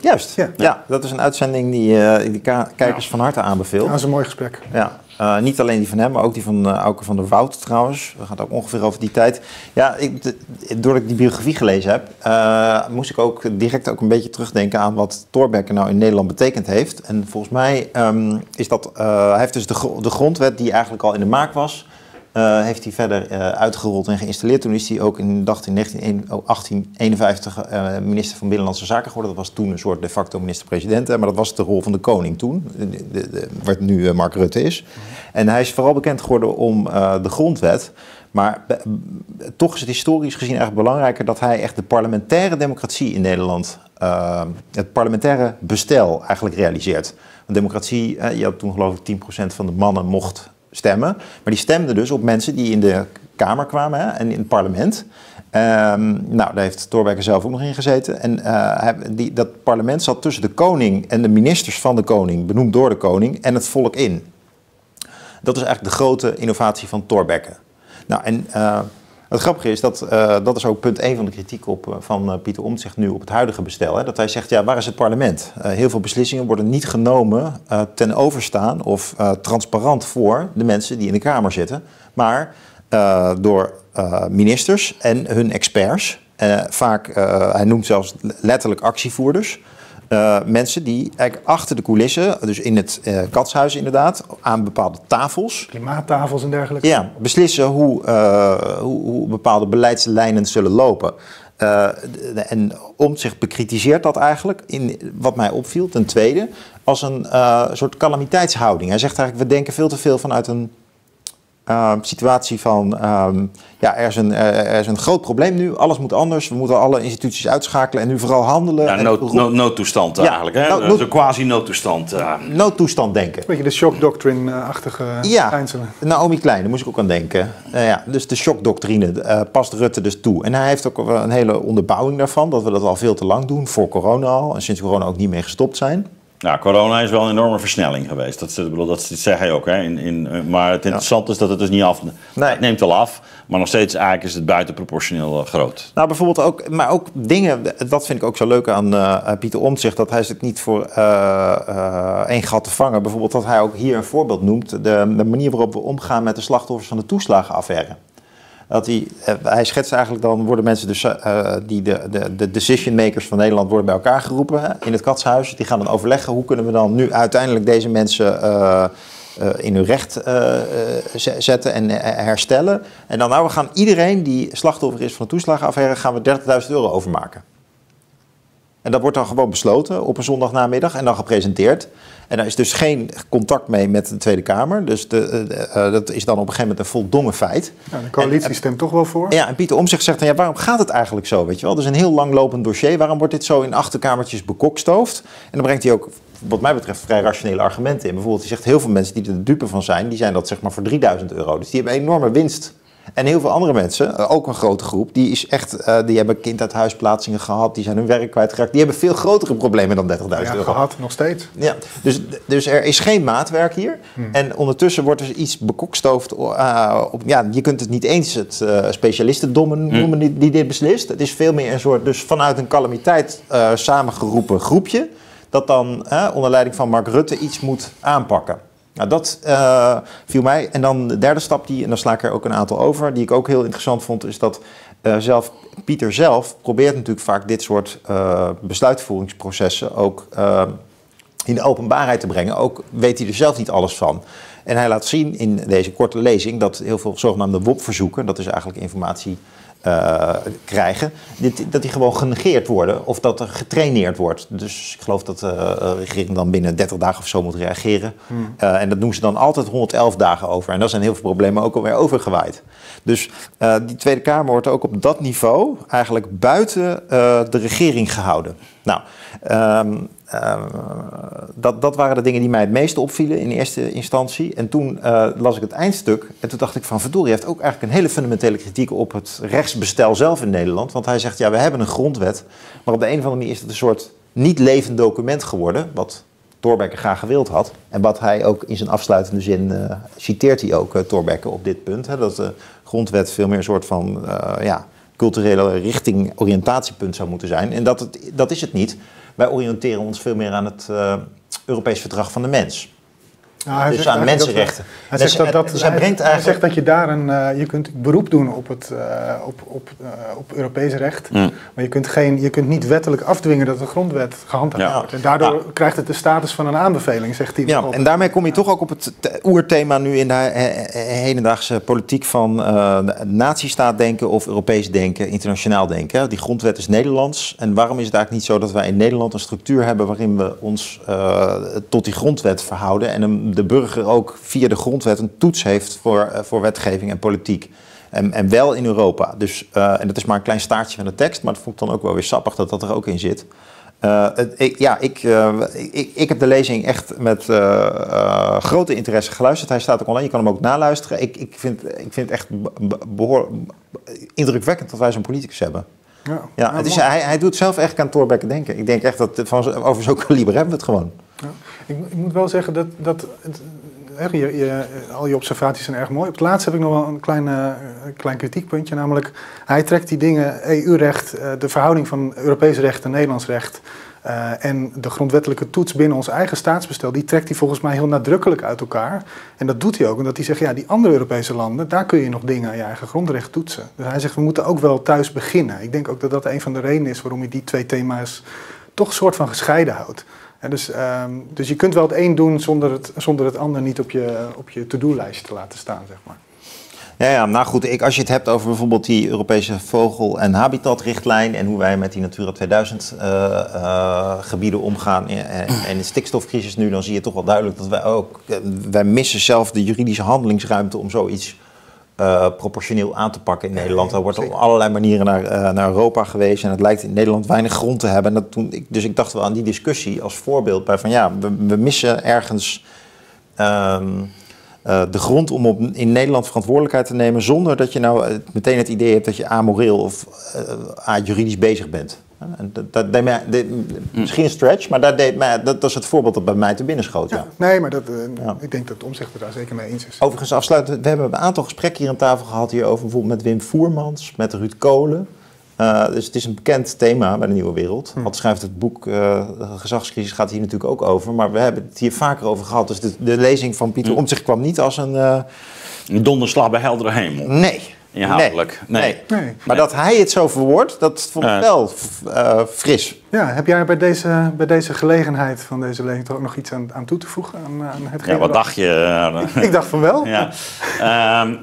Juist, ja. ja. dat is een uitzending die uh, die kijkers ja. van harte aanbeveelt. Ja, dat is een mooi gesprek. Ja, uh, niet alleen die van hem, maar ook die van uh, Auke van der Wout trouwens. Dat gaat ook ongeveer over die tijd. Ja, ik, de, doordat ik die biografie gelezen heb, moest ik ook direct ook een beetje terugdenken aan wat Thorbecke nou in Nederland betekend heeft. En volgens mij um, is dat, hij heeft dus de, de grondwet die eigenlijk al in de maak was, uh, heeft hij verder uh, uitgerold en geïnstalleerd. Toen is hij ook in, dacht in 1851 uh, eh, minister van Binnenlandse Zaken geworden. Dat was toen een soort de facto minister-president. Maar dat was de rol van de koning toen, de, de, wat nu Mark Rutte is. En hij is vooral bekend geworden om de grondwet. Maar toch is het historisch gezien eigenlijk belangrijker dat hij echt de parlementaire democratie in Nederland, het parlementaire bestel eigenlijk realiseert. Want democratie, je had toen geloof ik 10% van de mannen mocht stemmen. Maar die stemden dus op mensen die in de Kamer kwamen hè, en in het parlement. Um, nou, daar heeft Thorbecke zelf ook nog in gezeten. En uh, die, dat parlement zat tussen de koning en de ministers van de koning, benoemd door de koning, en het volk in. Dat is eigenlijk de grote innovatie van Thorbecke. Nou, en uh, het grappige is dat, uh, dat is ook punt 1 van de kritiek op, uh, van uh, Pieter Omtzigt nu op het huidige bestel. Hè, dat hij zegt, ja, waar is het parlement? heel veel beslissingen worden niet genomen ten overstaan of transparant voor de mensen die in de Kamer zitten. Maar door ministers en hun experts. vaak, hij noemt zelfs letterlijk actievoerders. Uh, mensen die eigenlijk achter de coulissen, dus in het uh, katshuis inderdaad, aan bepaalde tafels. Klimaattafels en dergelijke. Ja, beslissen hoe, uh, hoe, hoe, bepaalde beleidslijnen zullen lopen. en Omtzigt bekritiseert dat eigenlijk, in, wat mij opviel, ten tweede, als een soort calamiteitshouding. Hij zegt eigenlijk, we denken veel te veel vanuit een uh, situatie van, um, ja, er is, een, er is een groot probleem nu, alles moet anders, we moeten alle instituties uitschakelen en nu vooral handelen. Ja, nood, nood, noodtoestand ja, eigenlijk, hè? Nood, nood, quasi-noodtoestand. Uh. Noodtoestand denken. Beetje de shock doctrine-achtige ja, schijnselen. Naomi Klein, daar moest ik ook aan denken. Uh, ja, dus de shock doctrine past Rutte dus toe. En hij heeft ook een hele onderbouwing daarvan, dat we dat al veel te lang doen, voor corona al, en sinds corona ook niet meer gestopt zijn. Nou, corona is wel een enorme versnelling geweest. Dat, bedoel, dat zeg hij ook. Hè? In, in, maar het interessante is dat het dus niet af... Nee. Het neemt al af, maar nog steeds eigenlijk is het buitenproportioneel uh, groot. Nou, bijvoorbeeld ook... Maar ook dingen... Dat vind ik ook zo leuk aan uh, Pieter Omtzigt. Dat hij zit niet voor uh, één gat te vangen. Bijvoorbeeld dat hij ook hier een voorbeeld noemt. De, de manier waarop we omgaan met de slachtoffers van de toeslagenaffaire. Dat hij, eh, hij schetst eigenlijk dan worden mensen dus, uh, die de, de, de decision makers van Nederland worden bij elkaar geroepen in het katshuis. Die gaan dan overleggen hoe kunnen we dan nu uiteindelijk deze mensen uh, in hun recht zetten en herstellen. En dan nou, we gaan iedereen die slachtoffer is van de toeslagenaffaire, gaan we 30.000 euro overmaken. En dat wordt dan gewoon besloten op een zondagnamiddag en dan gepresenteerd. En daar is dus geen contact mee met de Tweede Kamer. Dus de, uh, dat is dan op een gegeven moment een voldongen feit. Ja, de coalitie stemt toch wel voor. Ja, en Pieter Omtzigt zegt dan, ja, waarom gaat het eigenlijk zo? Weet je wel? Dat is een heel langlopend dossier. Waarom wordt dit zo in achterkamertjes bekokstoofd? En dan brengt hij ook, wat mij betreft, vrij rationele argumenten in. Bijvoorbeeld, hij zegt heel veel mensen die er de dupe van zijn, die zijn dat zeg maar voor 3000 euro. Dus die hebben een enorme winst en heel veel andere mensen, eh, ook een grote groep, die, is echt, uh, die hebben kind uit huisplaatsingen gehad, die zijn hun werk kwijtgeraakt. Die hebben veel grotere problemen dan 30.000 ja, euro. gehad, nog steeds. Ja, dus, dus er is geen maatwerk hier. Hmm. En ondertussen wordt er iets bekokstoofd. Uh, op, ja, je kunt het niet eens het uh, specialistendom hmm. noemen die, die, dit beslist. Het is veel meer een soort, dus vanuit een calamiteit samengeroepen groepje, dat dan onder leiding van Mark Rutte iets moet aanpakken. Nou, dat uh, viel mij. En dan de derde stap, die, en dan sla ik er ook een aantal over, die ik ook heel interessant vond, is dat uh, zelf Pieter zelf probeert natuurlijk vaak dit soort uh, besluitvoeringsprocessen ook in de openbaarheid te brengen. Ook weet hij er zelf niet alles van. En hij laat zien in deze korte lezing dat heel veel zogenaamde WOP-verzoeken, dat is eigenlijk informatie uh, krijgen, dit, dat die gewoon genegeerd worden of dat er getraineerd wordt. Dus ik geloof dat de regering dan binnen 30 dagen of zo moet reageren. Hmm. Uh, en dat doen ze dan altijd 111 dagen over. En daar zijn heel veel problemen ook alweer overgewaaid. Dus uh, die Tweede Kamer wordt ook op dat niveau eigenlijk buiten de regering gehouden. Nou, um, uh, dat, dat waren de dingen die mij het meeste opvielen in eerste instantie. En toen uh, las ik het eindstuk en toen dacht ik van Verdorie heeft ook eigenlijk een hele fundamentele kritiek op het rechtsbestel zelf in Nederland. Want hij zegt ja, we hebben een grondwet, maar op de een of andere manier is het een soort niet levend document geworden, wat Thorbecke graag gewild had. En wat hij ook in zijn afsluitende zin uh, citeert hij ook, uh, Thorbecke, op dit punt. Hè, dat de grondwet veel meer een soort van ja, culturele richting, oriëntatiepunt zou moeten zijn. En dat, dat is het niet. Wij oriënteren ons veel meer aan het uh, Europees Verdrag van de Mens. Nou, dus aan mensenrechten. hij, zegt dat, dat, dus hij, brengt eigenlijk... hij zegt dat je daar een, uh, je kunt beroep doen op, het, uh, op, op, uh, op Europees recht. Mm. Maar je kunt, geen, je kunt niet wettelijk afdwingen dat de grondwet gehandhaafd ja. wordt. En daardoor ja. krijgt het de status van een aanbeveling, zegt hij. Ja, en daarmee kom je toch ook op het oerthema nu in de hedendaagse politiek van nazistaat denken of Europees denken, internationaal denken. Die grondwet is Nederlands. En waarom is het eigenlijk niet zo dat wij in Nederland een structuur hebben waarin we ons tot die grondwet verhouden en een de burger ook via de grondwet een toets heeft voor, uh, voor wetgeving en politiek. En, en wel in Europa. Dus, uh, en dat is maar een klein staartje van de tekst, maar het vond ik dan ook wel weer sappig dat dat er ook in zit. Uh, ik, ja, ik, ik, ik, heb de lezing echt met grote interesse geluisterd. Hij staat ook online, je kan hem ook naluisteren. Ik, ik, vind, ik vind het echt behoor, indrukwekkend dat wij zo'n politicus hebben. Ja, ja, het is, hij, hij doet zelf echt aan Thorbecke denken. Ik denk echt dat van, over zo'n (laughs) kaliber hebben we het gewoon. Ja. Ik, ik, moet wel zeggen dat, dat het, je, je, al je observaties zijn erg mooi. Op het laatst heb ik nog wel een klein, uh, klein kritiekpuntje. Namelijk, hij trekt die dingen, EU-recht, uh, de verhouding van Europees recht en Nederlands recht. Uh, en de grondwettelijke toets binnen ons eigen staatsbestel, die trekt hij volgens mij heel nadrukkelijk uit elkaar. En dat doet hij ook, omdat hij zegt, ja, die andere Europese landen, daar kun je nog dingen aan je eigen grondrecht toetsen. Dus hij zegt, we moeten ook wel thuis beginnen. Ik denk ook dat dat een van de redenen is waarom hij die twee thema's toch een soort van gescheiden houdt. Dus, um, dus je kunt wel het een doen zonder het, zonder het ander niet op je, op je to-do-lijstje te laten staan, zeg maar. Ja, ja, nou goed, ik, als je het hebt over bijvoorbeeld die Europese vogel- en habitatrichtlijn en hoe wij met die Natura 2000 uh, uh, gebieden omgaan en, de stikstofcrisis nu, dan zie je toch wel duidelijk dat wij ook, eh, wij missen zelf de juridische handelingsruimte om zoiets uh, proportioneel aan te pakken in Nederland. Er wordt op allerlei manieren naar, uh, naar Europa geweest en het lijkt in Nederland weinig grond te hebben. En dat toen, ik, dus ik dacht wel aan die discussie als voorbeeld bij van ja, we, we missen ergens um, uh, de grond om op, in Nederland verantwoordelijkheid te nemen zonder dat je nou meteen het idee hebt dat je amoreel of juridisch bezig bent. En dat, dat deed mij, dit- misschien een stretch, maar dat, deed mij, dat, dat is het voorbeeld dat bij mij te binnen schoot. Ja. Nee, maar dat, eh, Ja. ik denk dat Omzicht er daar zeker mee eens is. Overigens afsluiten, we hebben een aantal gesprekken hier aan tafel gehad hierover. Bijvoorbeeld met Wim Voermans, met Ruud Kolen. Eh, dus het is een bekend thema bij de Nieuwe Wereld. Hm. Had schrijft het boek eh, De gezagscrisis gaat hier natuurlijk ook over. Maar we hebben het hier vaker over gehad. Dus de, de lezing van Pieter Hm. Omtzigt kwam niet als een... eh, Een donderslag bij heldere hemel. nee. Inhoudelijk. Nee. Nee. Maar dat hij het zo verwoordt, dat vond ik Eh. wel eh, fris. Ja, heb jij bij deze, bij deze gelegenheid van deze lezing er ook nog iets aan, aan toe te voegen? Aan, aan Ja, wat dacht je? eh, (laughs) Ik dacht van wel. ja. (laughs) Ehm,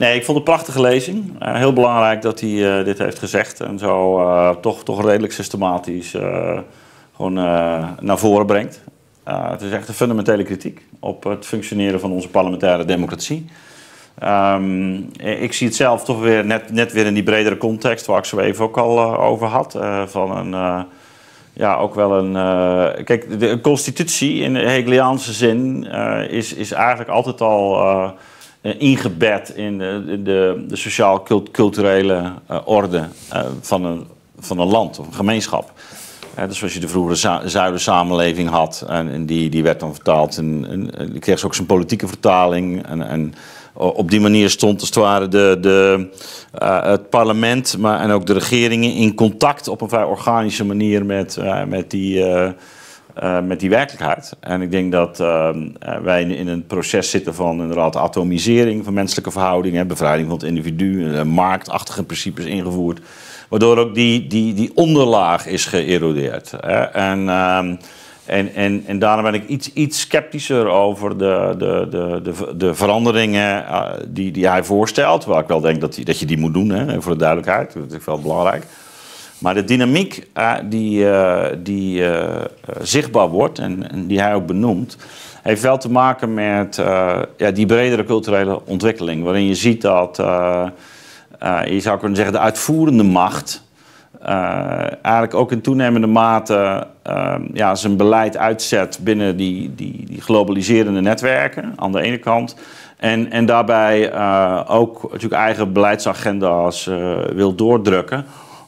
nee, ik vond het een prachtige lezing. Eh, heel belangrijk dat hij eh, dit heeft gezegd. En zo eh, toch, toch redelijk systematisch gewoon naar voren brengt. Het is echt een fundamentele kritiek op het functioneren van onze parlementaire democratie. Ehm, ik zie het zelf toch weer net, net weer in die bredere context waar ik zo even ook al over had. van een, ja, ook wel een. kijk, de constitutie in de Hegeliaanse zin is, is eigenlijk altijd al ingebed in de, de, de, sociaal-culturele eh, orde eh, van, een, van een land of een gemeenschap. Eh, dus zoals je de vroegere zuidersamenleving had, en, die, die werd dan vertaald, en, die kreeg ze ook zijn politieke vertaling. En, en op die manier stond als het ware de, de, eh, het parlement maar, en ook de regeringen in contact op een vrij organische manier met, eh, met, die, eh, eh, met die werkelijkheid. En ik denk dat eh, eh, wij in een proces zitten van inderdaad atomisering van menselijke verhoudingen, bevrijding van het individu, eh, marktachtige principes ingevoerd. Waardoor ook die, die, die onderlaag is geërodeerd. Hè. En, ehm, en, en, en daarom ben ik iets, iets sceptischer over de, de, de, de, de veranderingen die, die hij voorstelt. Waar ik wel denk dat, die, dat je die moet doen, hè, voor de duidelijkheid. Dat is wel belangrijk. Maar de dynamiek eh, die, eh, eh, zichtbaar wordt en, die hij ook benoemt, heeft wel te maken met ja, die bredere culturele ontwikkeling. Waarin je ziet dat, je zou kunnen zeggen, de uitvoerende macht eigenlijk ook in toenemende mate ja, zijn beleid uitzet binnen die, die, die globaliserende netwerken aan de ene kant. En, en daarbij ook natuurlijk eigen beleidsagenda's wil doordrukken.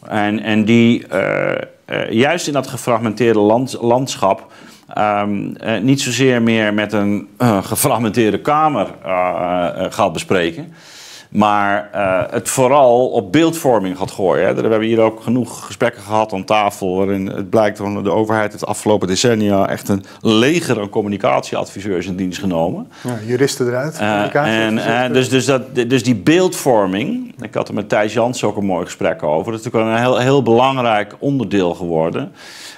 En, en die eh, eh, juist in dat gefragmenteerde land, landschap ehm, eh, niet zozeer meer met een gefragmenteerde Kamer gaat bespreken. Maar eh, het vooral op beeldvorming gaat gooien. Hè. We hebben hier ook genoeg gesprekken gehad aan tafel. waarin het blijkt dat de overheid het afgelopen decennia. echt een leger aan communicatieadviseurs in dienst genomen. Ja, juristen eruit. Communicatie- en, eh, dus, dus, dat, dus die beeldvorming, ik had er met Thijs Jans ook een mooi gesprek over. Dat is natuurlijk een heel, heel belangrijk onderdeel geworden.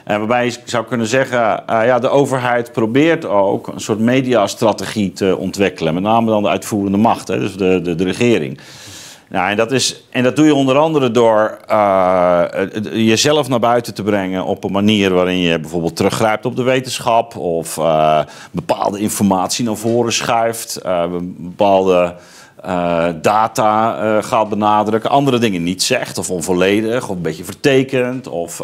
En waarbij je zou kunnen zeggen, eh, ja, de overheid probeert ook een soort mediastrategie te ontwikkelen. Met name dan de uitvoerende macht, hè, dus de, de, de regering. Nou, en, dat is, en dat doe je onder andere door eh, jezelf naar buiten te brengen op een manier waarin je bijvoorbeeld teruggrijpt op de wetenschap of eh, bepaalde informatie naar voren schuift, bepaalde data gaat benadrukken, andere dingen niet zegt of onvolledig of een beetje vertekend of,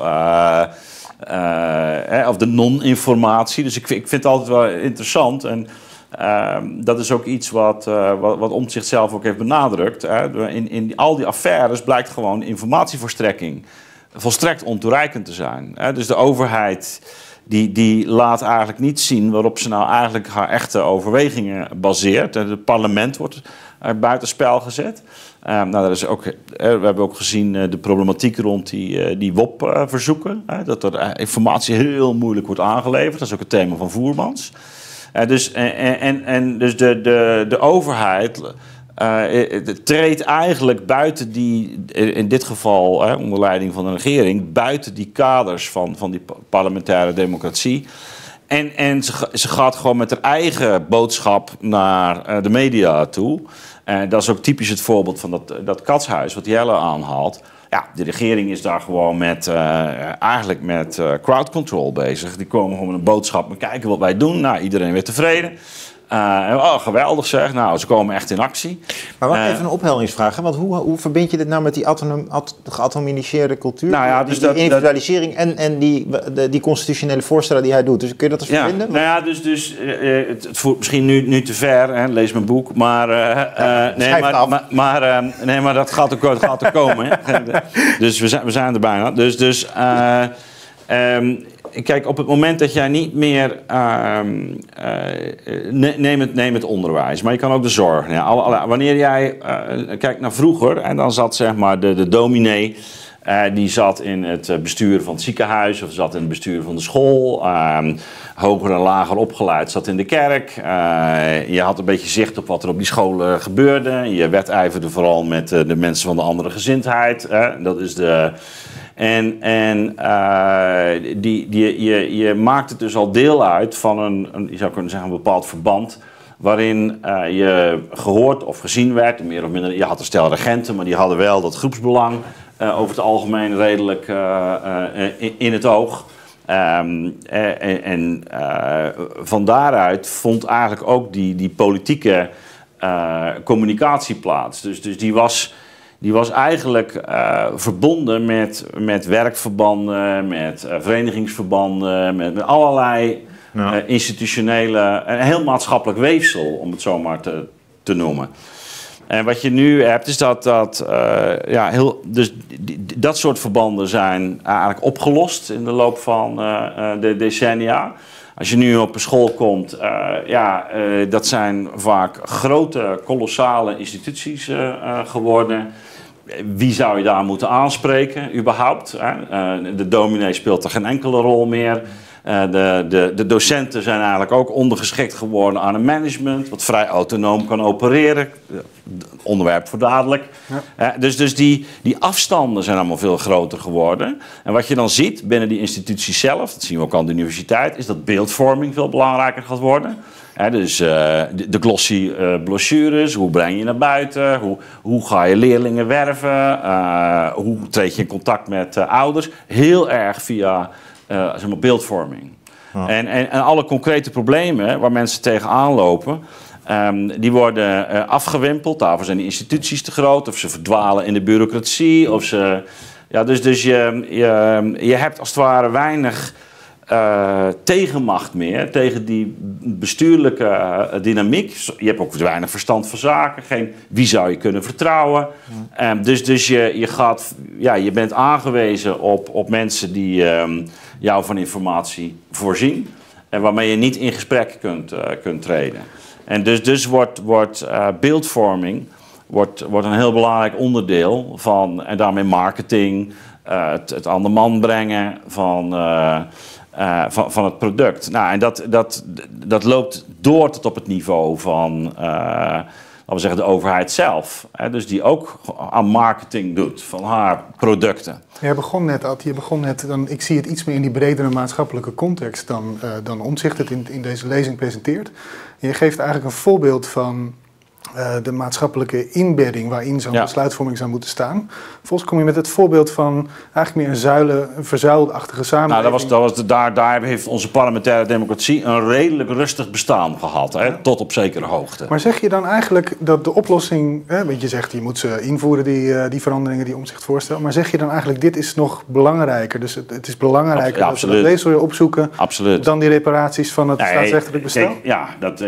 hè, of de non-informatie. Dus ik, ik vind het altijd wel interessant en Ehm, dat is ook iets wat, eh wat, wat zelf ook heeft benadrukt. Hè. In, in al die affaires blijkt gewoon informatieverstrekking volstrekt ontoereikend te zijn. Hè. Dus de overheid die, die laat eigenlijk niet zien waarop ze nou eigenlijk haar echte overwegingen baseert. Het parlement wordt uh, buitenspel gezet. Ehm, nou, is eh, we hebben ook gezien eh, de problematiek rond die, eh, die WOP-verzoeken. dat er informatie heel moeilijk wordt aangeleverd. Dat is ook het thema van Voermans. Dus, en, en, en dus de, de, de overheid uh, treedt eigenlijk buiten die, in dit geval onder leiding van de regering, buiten die kaders van, van die parlementaire democratie. En, en ze, gaat gewoon met haar eigen boodschap naar de media toe. En dat is ook typisch het voorbeeld van dat, dat katshuis wat Jelle aanhaalt. Ja, de regering is daar gewoon met, uh, eigenlijk met uh, crowd control bezig. Die komen gewoon met een boodschap, maar kijken wat wij doen. Nou, iedereen weer tevreden. Uh, oh, geweldig zeg. Nou, ze komen echt in actie. Maar wacht even een opheldingsvraag. Hè? Want hoe, hoe verbind je dit nou met die atom, geatomiseerde cultuur? Nou ja, dus die dat, individualisering en, en die, de, die constitutionele voorstellen die hij doet. Dus kun je dat eens ja, verbinden? Nou ja, dus, dus uh, het, het, voert misschien nu, nu te ver. Hè? Lees mijn boek. Maar, ja, nee, maar, maar, maar nee, maar dat gaat ook, gaat ook komen. (laughs) dus we zijn, we zijn er bijna. Dus, dus um, kijk, op het moment dat jij niet meer. Uh, uh, neem, het, neem het onderwijs, maar je kan ook de zorg. Ja, alle, wanneer jij uh, kijkt naar vroeger, en dan zat zeg maar de, de dominee. Uh, die zat in het bestuur van het ziekenhuis of zat in het bestuur van de school. Ehm, hoger en lager opgeleid zat in de kerk. je had een beetje zicht op wat er op die scholen gebeurde. Je wedijverde vooral met de mensen van de andere gezindheid. dat is de en, en uh, die, die, je, je maakt het dus al deel uit van een, een je zou kunnen zeggen, een bepaald verband. Waarin uh, je gehoord of gezien werd, meer of minder. Je had een stel regenten, maar die hadden wel dat groepsbelang uh, over het algemeen redelijk in, in, het oog. Um, en, en van daaruit vond eigenlijk ook die, die politieke communicatie plaats. Dus, dus die was die was eigenlijk uh, verbonden met, met werkverbanden, met uh, verenigingsverbanden, met, met allerlei ja. uh, institutionele, een heel maatschappelijk weefsel, om het zo maar te, te noemen. En wat je nu hebt, is dat, dat, ja, heel, dus dat soort verbanden zijn eigenlijk opgelost in de loop van de decennia. Als je nu op een school komt, uh, ja, uh, dat zijn vaak grote, kolossale instituties uh, geworden wie zou je daar moeten aanspreken überhaupt? Hè? Uh, de dominee speelt er geen enkele rol meer. Uh, de, de, de, docenten zijn eigenlijk ook ondergeschikt geworden aan een management, wat vrij autonoom kan opereren. Onderwerp voor dadelijk. Ja. Uh, dus dus die, die afstanden zijn allemaal veel groter geworden. En wat je dan ziet binnen die institutie zelf, dat zien we ook aan de universiteit, is dat beeldvorming veel belangrijker gaat worden dus uh, de, de, glossy uh, brochures, hoe breng je naar buiten, hoe, hoe ga je leerlingen werven, uh, hoe treed je in contact met ouders. Heel erg via zeg maar beeldvorming. En, en, en, alle concrete problemen waar mensen tegenaan lopen, um, die worden afgewimpeld. Daarvoor zijn die instituties te groot, of ze verdwalen in de bureaucratie. Of ze, ja, dus dus je, je, je hebt als het ware weinig uh, tegenmacht meer, tegen die bestuurlijke uh, dynamiek. Je hebt ook weinig verstand van zaken, geen wie zou je kunnen vertrouwen. Ja. Um, dus dus je, je, gaat, ja, je bent aangewezen op, op mensen die um, jou van informatie voorzien en waarmee je niet in gesprek kunt, uh, kunt treden. En dus, dus wordt, wordt beeldvorming wordt, wordt een heel belangrijk onderdeel van, en daarmee marketing, het, het aan de man brengen van uh, van, van het product. Nou, en dat, dat, dat loopt door tot op het niveau van, uh, laten we zeggen, de overheid zelf. Hè, dus die ook aan marketing doet van haar producten. Je begon net, Ad, je begon net, dan, ik zie het iets meer in die bredere maatschappelijke context dan, uh, dan Omzicht het in, in deze lezing presenteert. Je geeft eigenlijk een voorbeeld van uh, de maatschappelijke inbedding waarin zo'n ja. besluitvorming zou moeten staan. Volgens kom je met het voorbeeld van eigenlijk meer een zuilen, een verzuilachtige samenleving. Nou, dat was, dat was de, daar, daar heeft onze parlementaire democratie een redelijk rustig bestaan gehad, hè, ja. tot op zekere hoogte. Maar zeg je dan eigenlijk dat de oplossing, hè, want je zegt je moet ze invoeren, die, uh, die veranderingen die omzicht voorstelt, maar zeg je dan eigenlijk dit is nog belangrijker, dus het, het is belangrijker ja, dat we dat leesel opzoeken absoluut. dan die reparaties van het nee, staatsrechtelijk bestel? Kijk, ja, dat,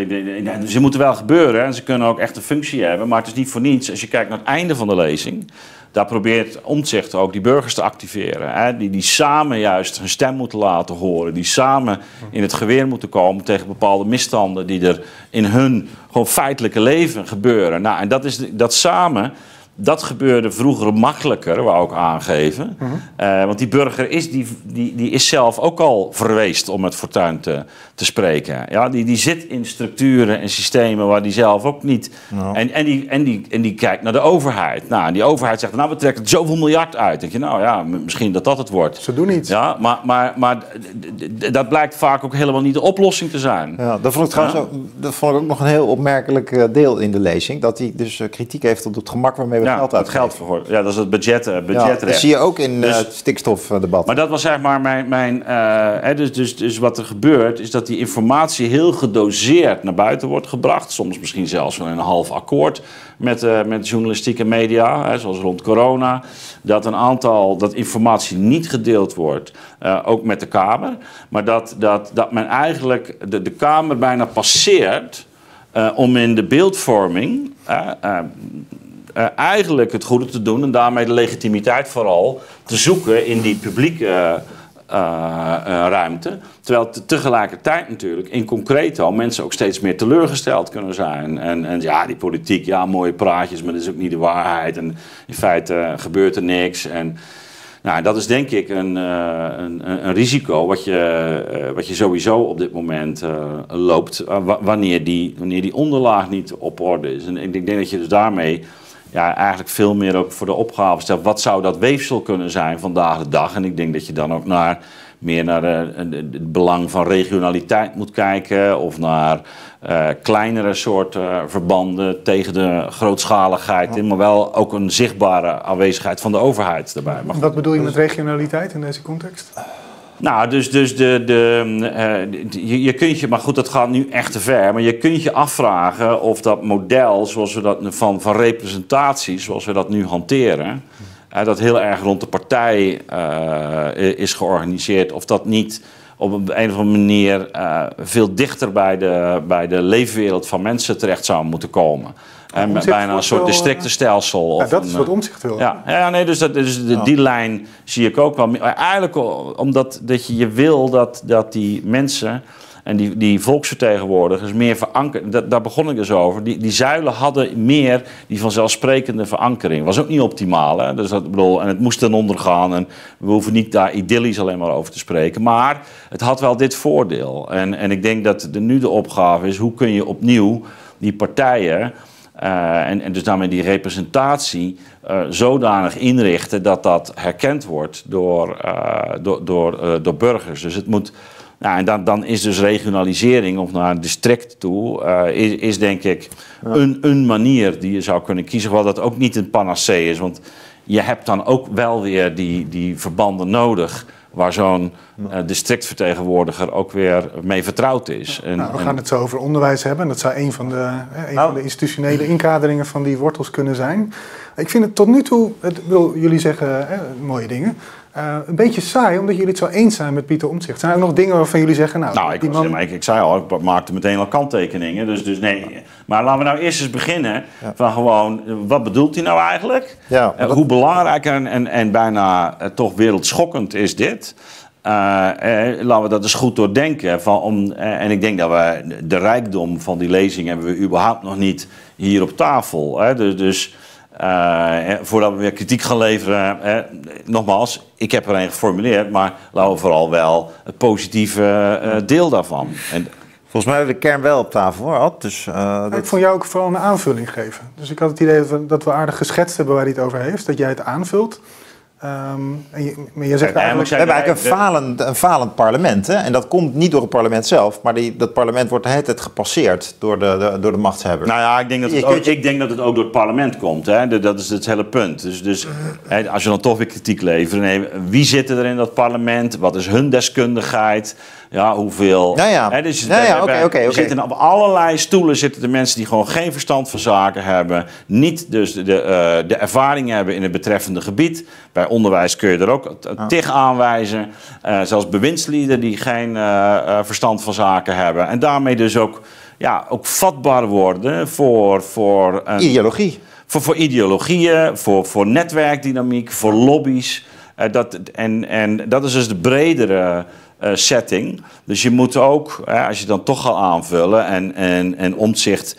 ze moeten wel gebeuren en ze kunnen ook echt een functie hebben. Maar het is niet voor niets. Als je kijkt naar het einde van de lezing. Daar probeert Omtzigt ook die burgers te activeren. Hè? Die, die samen juist hun stem moeten laten horen. Die samen in het geweer moeten komen tegen bepaalde misstanden die er in hun gewoon feitelijke leven gebeuren. Nou, en dat, is, dat samen dat gebeurde vroeger makkelijker, wou ik aangeven. Uh, want die burger is, die, die, die is zelf ook al verweest om het fortuin te, te spreken. Ja, die, die zit in structuren en systemen waar die zelf ook niet... No. En, en, die, en, die, en die kijkt naar de overheid. Nou, en die overheid zegt, nou, we trekken zoveel miljard uit. denk je, nou ja, misschien dat dat het wordt. Ze doen iets. Ja, maar, maar, maar dat blijkt vaak ook helemaal niet de oplossing te zijn. Ja, dat vond ik trouwens ja? ook, dat vond ik ook nog een heel opmerkelijk deel in de lezing. Dat hij dus kritiek heeft op het gemak waarmee weer ja, geld het uit. geld verhoord. Ja, dat is het budget, Ja, budgetrecht. dat zie je ook in eh, Dus- het stikstofdebat. Maar dat was zeg maar mijn. mijn eh, hè, dus, dus, dus wat er gebeurt, is dat die informatie heel gedoseerd naar buiten wordt gebracht. Soms misschien zelfs wel in een half akkoord met, eh, met journalistieke media, hè, zoals rond corona. Dat een aantal, dat informatie niet gedeeld wordt, eh, ook met de Kamer. Maar dat, dat, dat men eigenlijk de, de Kamer bijna passeert. eh, om in de beeldvorming eh, eh, eh, eigenlijk het goede te doen en daarmee de legitimiteit vooral te zoeken in die publieke eh, eh, ruimte. Terwijl te- tegelijkertijd natuurlijk in concreet al mensen ook steeds meer teleurgesteld kunnen zijn. En, en ja, die politiek, ja, mooie praatjes, maar dat is ook niet de waarheid. En in feite gebeurt er niks. En nou, dat is denk ik een, een, een risico wat je, wat je sowieso op dit moment loopt, wa- wanneer, die, wanneer die onderlaag niet op orde is. En ik denk dat je dus daarmee ja, eigenlijk veel meer ook voor de opgave stelt, wat zou dat weefsel kunnen zijn vandaag de dag? En ik denk dat je dan ook naar, meer naar eh, het belang van regionaliteit moet kijken of naar eh, kleinere soort eh, verbanden tegen de grootschaligheid, maar wel ook een zichtbare aanwezigheid van de overheid daarbij. Maar Wat bedoel je met regionaliteit in deze context? Nou, dus, dus de, de, eh, je, je kunt je, maar goed, dat gaat nu echt te ver. Maar je kunt je afvragen of dat model, zoals we dat van, van representatie, zoals we dat nu hanteren, eh, dat heel erg rond de partij eh, is georganiseerd, of dat niet op een, of andere manier eh, veel dichter bij de, bij de leefwereld van mensen terecht zou moeten komen. En bijna een soort wel, eh, districtenstelsel. Ja, dat is wat eh, omzicht wil. ja, ja nee, dus, dat, dus de, die lijn zie ik ook wel. Eigenlijk omdat dat je, je wil dat, dat die mensen en die, die volksvertegenwoordigers meer verankerd... Daar begon ik dus over. Die, die zuilen hadden meer die vanzelfsprekende verankering. Was ook niet optimaal, hè? Dus dat, bedoel, en het moest ten onder gaan. En we hoeven niet daar idyllisch alleen maar over te spreken. Maar het had wel dit voordeel. En, en ik denk dat de, nu de opgave is... hoe kun je opnieuw die partijen... Uh, en, en, dus daarmee die representatie uh, zodanig inrichten dat dat herkend wordt door, uh, door, door, door burgers. Dus het moet. Nou, en dan, dan is dus regionalisering of naar een district toe, is, is denk ik een, een manier die je zou kunnen kiezen. Hoewel dat ook niet een panacee is, want je hebt dan ook wel weer die, die verbanden nodig waar zo'n uh, districtvertegenwoordiger ook weer mee vertrouwd is. En, nou, we gaan het zo over onderwijs hebben. Dat zou een van de, hè, een nou. van de institutionele inkaderingen van die wortels kunnen zijn. Ik vind het tot nu toe, het, wil jullie zeggen hè, mooie dingen, uh, een beetje saai, omdat jullie het zo eens zijn met Pieter Omtzigt. Zijn er ook nog dingen waarvan jullie zeggen, nou... Nou, ik, man... ik, ik zei al, ik maakte meteen al kanttekeningen. Dus, dus nee. Maar laten we nou eerst eens beginnen ja. van gewoon, wat bedoelt hij nou eigenlijk? Ja, uh, hoe belangrijk en, en, en bijna uh, toch wereldschokkend is dit? Eh, laten we dat eens goed doordenken. Van om, eh, en ik denk dat we de rijkdom van die lezing hebben we überhaupt nog niet hier op tafel. Hè? Dus, dus uh, voordat we weer kritiek gaan leveren, nogmaals, ik heb er een geformuleerd, maar laten we vooral wel het positieve uh, deel daarvan. En, Volgens mij hebben we de kern wel op tafel hoor, Ad. Dus, uh, dat... Ik vond jou ook vooral een aanvulling geven. Dus ik had het idee dat we, dat we aardig geschetst hebben waar hij het over heeft. Dat jij het aanvult. Um, en je, maar je zegt eigenlijk, we hebben eigenlijk een falend, een falend parlement. Hè? En dat komt niet door het parlement zelf, maar die, dat parlement wordt de hele tijd gepasseerd door de, de, door de machtshebbers. Nou ja, ik denk dat het, ook, ik denk dat het ook door het parlement komt. Hè? Dat is het hele punt. Dus, dus hè, als je dan toch weer kritiek levert, nee, wie zitten er in dat parlement? Wat is hun deskundigheid? Ja, hoeveel. Ja, ja. Hè, dus ja, ja, oké, oké. Zitten op allerlei stoelen zitten de mensen die gewoon geen verstand van zaken hebben. Niet dus de, de, uh, de ervaring hebben in het betreffende gebied. Bij onderwijs kun je er ook tig aanwijzen. Uh, zelfs bewindslieden die geen uh, verstand van zaken hebben. En daarmee dus ook, ja, ook vatbaar worden voor. voor een, Ideologie. Voor, voor ideologieën, voor, voor netwerkdynamiek, voor lobby's. dat, en, en dat is dus de bredere. Uh, setting. Dus je moet ook, als je dan toch gaat aanvullen en, en, en omzicht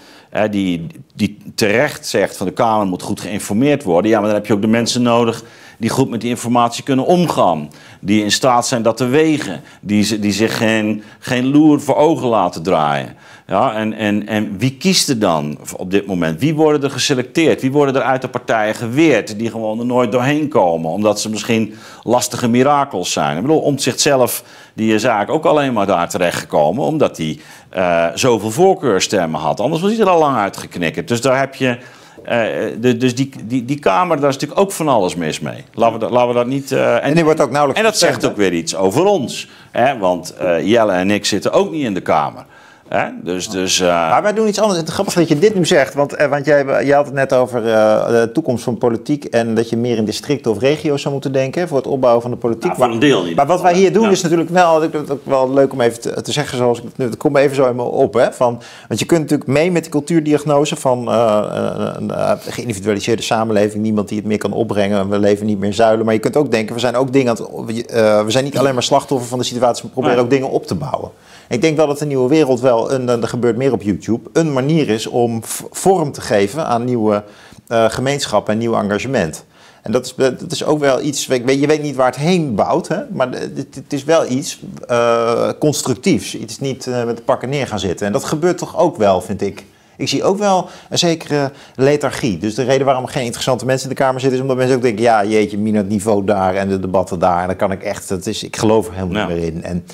die, die terecht zegt van de Kamer moet goed geïnformeerd worden, ja, maar dan heb je ook de mensen nodig die goed met die informatie kunnen omgaan. Die in staat zijn dat te wegen. Die, die zich geen, geen loer voor ogen laten draaien. Ja, en, en, en wie kiest er dan op dit moment? Wie worden er geselecteerd? Wie worden er uit de partijen geweerd? Die gewoon er nooit doorheen komen. Omdat ze misschien lastige mirakels zijn. Ik bedoel, om zichzelf die zaak ook alleen maar daar terechtgekomen. Omdat hij uh, zoveel voorkeurstemmen had. Anders was hij er al lang uitgeknikkerd. Dus daar heb je Eh, de- dus die, die, die Kamer, daar is natuurlijk ook van alles mis mee. Laten we dat, laten we dat niet... eh, En die wordt ook nauwelijks en dat zegt ook weer iets over ons. Hè? Want eh, Jelle en ik zitten ook niet in de Kamer. Hè? Dus, dus eh, Maar wij doen iets anders. Het is grappig dat je dit nu zegt. Want, eh, want jij, jij had het net over eh, de toekomst van politiek. En dat je meer in districten of regio's zou moeten denken. Voor het opbouwen van de politiek. Nou, voor een deel Maar wat wij hier doen ja. is natuurlijk wel. Ik vind het ook wel leuk om even te, te zeggen. Zoals ik het nu. Het komt me even zo in me op. Hè, van, want je kunt natuurlijk mee met die cultuurdiagnose. Van eh, een geïndividualiseerde samenleving. Niemand die het meer kan opbrengen. We leven niet meer in zuilen. Maar je kunt ook denken. We zijn ook dingen aan het. eh, we zijn niet alleen maar slachtoffer van de situatie. We proberen ook dingen op te bouwen. Ik denk wel dat de nieuwe wereld wel, een, er gebeurt meer op YouTube, een manier is om vorm te geven aan nieuwe eh, gemeenschappen en nieuw engagement. En dat is, dat is ook wel iets, je weet niet waar het heen bouwt, hè? maar het, het is wel iets eh, constructiefs. Iets niet eh, met de pakken neer gaan zitten. En dat gebeurt toch ook wel, vind ik. Ik zie ook wel een zekere lethargie. Dus de reden waarom geen interessante mensen in de Kamer zitten... is omdat mensen ook denken... ja, jeetje, Mina, het niveau daar en de debatten daar... en dan kan ik echt... Dat is, ik geloof er helemaal Ja. niet meer in. En,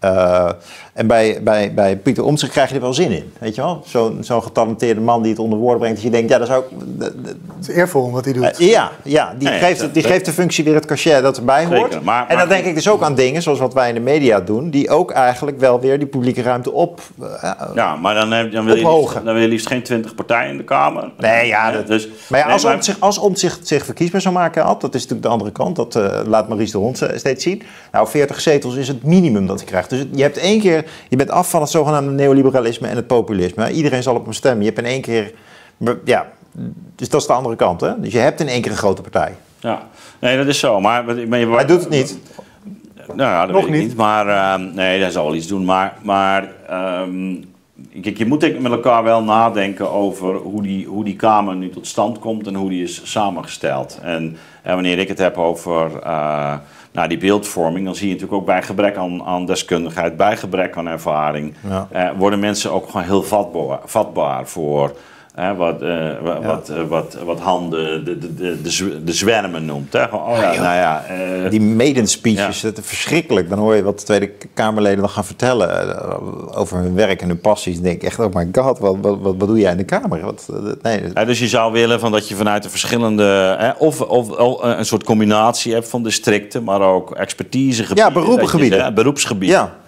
eh, en bij, bij, bij Pieter Omtzigt krijg je er wel zin in, weet je wel? Zo'n zo'n getalenteerde man die het onder woorden brengt... dat je denkt, ja, dat de- de- Het is eervol wat hij doet. eh, ja, ja, die, geeft, die dat- geeft de functie weer het cachet dat erbij Zeker, hoort. maar- en maar- dan denk ik dus ook aan dingen zoals wat wij in de media doen... die ook eigenlijk wel weer die publieke ruimte op... eh, ja, maar dan, heb- dan, wil je Ophogen. dan wil je liefst geen twintig partijen in de Kamer. Nee, ja, dat- dus, Maar ja, als Omtzigt, als Omtzigt zich verkiesbaar zou maken, Ad, dat is natuurlijk de andere kant. Dat eh, laat Maurice de Hond eh, steeds zien. Nou, 40 zetels is het minimum dat hij krijgt. Dus je hebt één keer, je bent af van het zogenaamde neoliberalisme en het populisme. Iedereen zal op hem stemmen. Je hebt in één keer, ja, dus dat is de andere kant. Hè? Dus je hebt in één keer een grote partij. Ja, nee, dat is zo. Maar, maar, maar- Hij doet het niet. Nou ja, dat Nog weet ik niet. niet. Maar ehm, nee, hij zal wel iets doen. Maar, maar ehm, kijk, je moet denk ik met elkaar wel nadenken over hoe die, hoe die Kamer nu tot stand komt en hoe die is samengesteld. En, en wanneer ik het heb over eh, nou, die beeldvorming, dan zie je natuurlijk ook bij gebrek aan, aan deskundigheid, bij gebrek aan ervaring, Ja. eh, worden mensen ook gewoon heel vatbaar, vatbaar voor. Hè, wat, wa- wat, wat, wat Han de, de, de, de, de zw- de zwermen noemt. Hè? Gewoon, oh ja, joh. nou ja, eh, Die maiden speeches, Ja. dat is verschrikkelijk. Dan hoor je wat de Tweede Kamerleden dan gaan vertellen over hun werk en hun passies. Dan denk ik echt, oh my god, wat, wat, wat, wat doe jij in de Kamer? Wat, nee, Ja, dus je zou willen van dat je vanuit de verschillende, hè, of, of, of een soort combinatie hebt van districten, maar ook expertisegebieden. Ja, hè, beroepsgebieden. ja.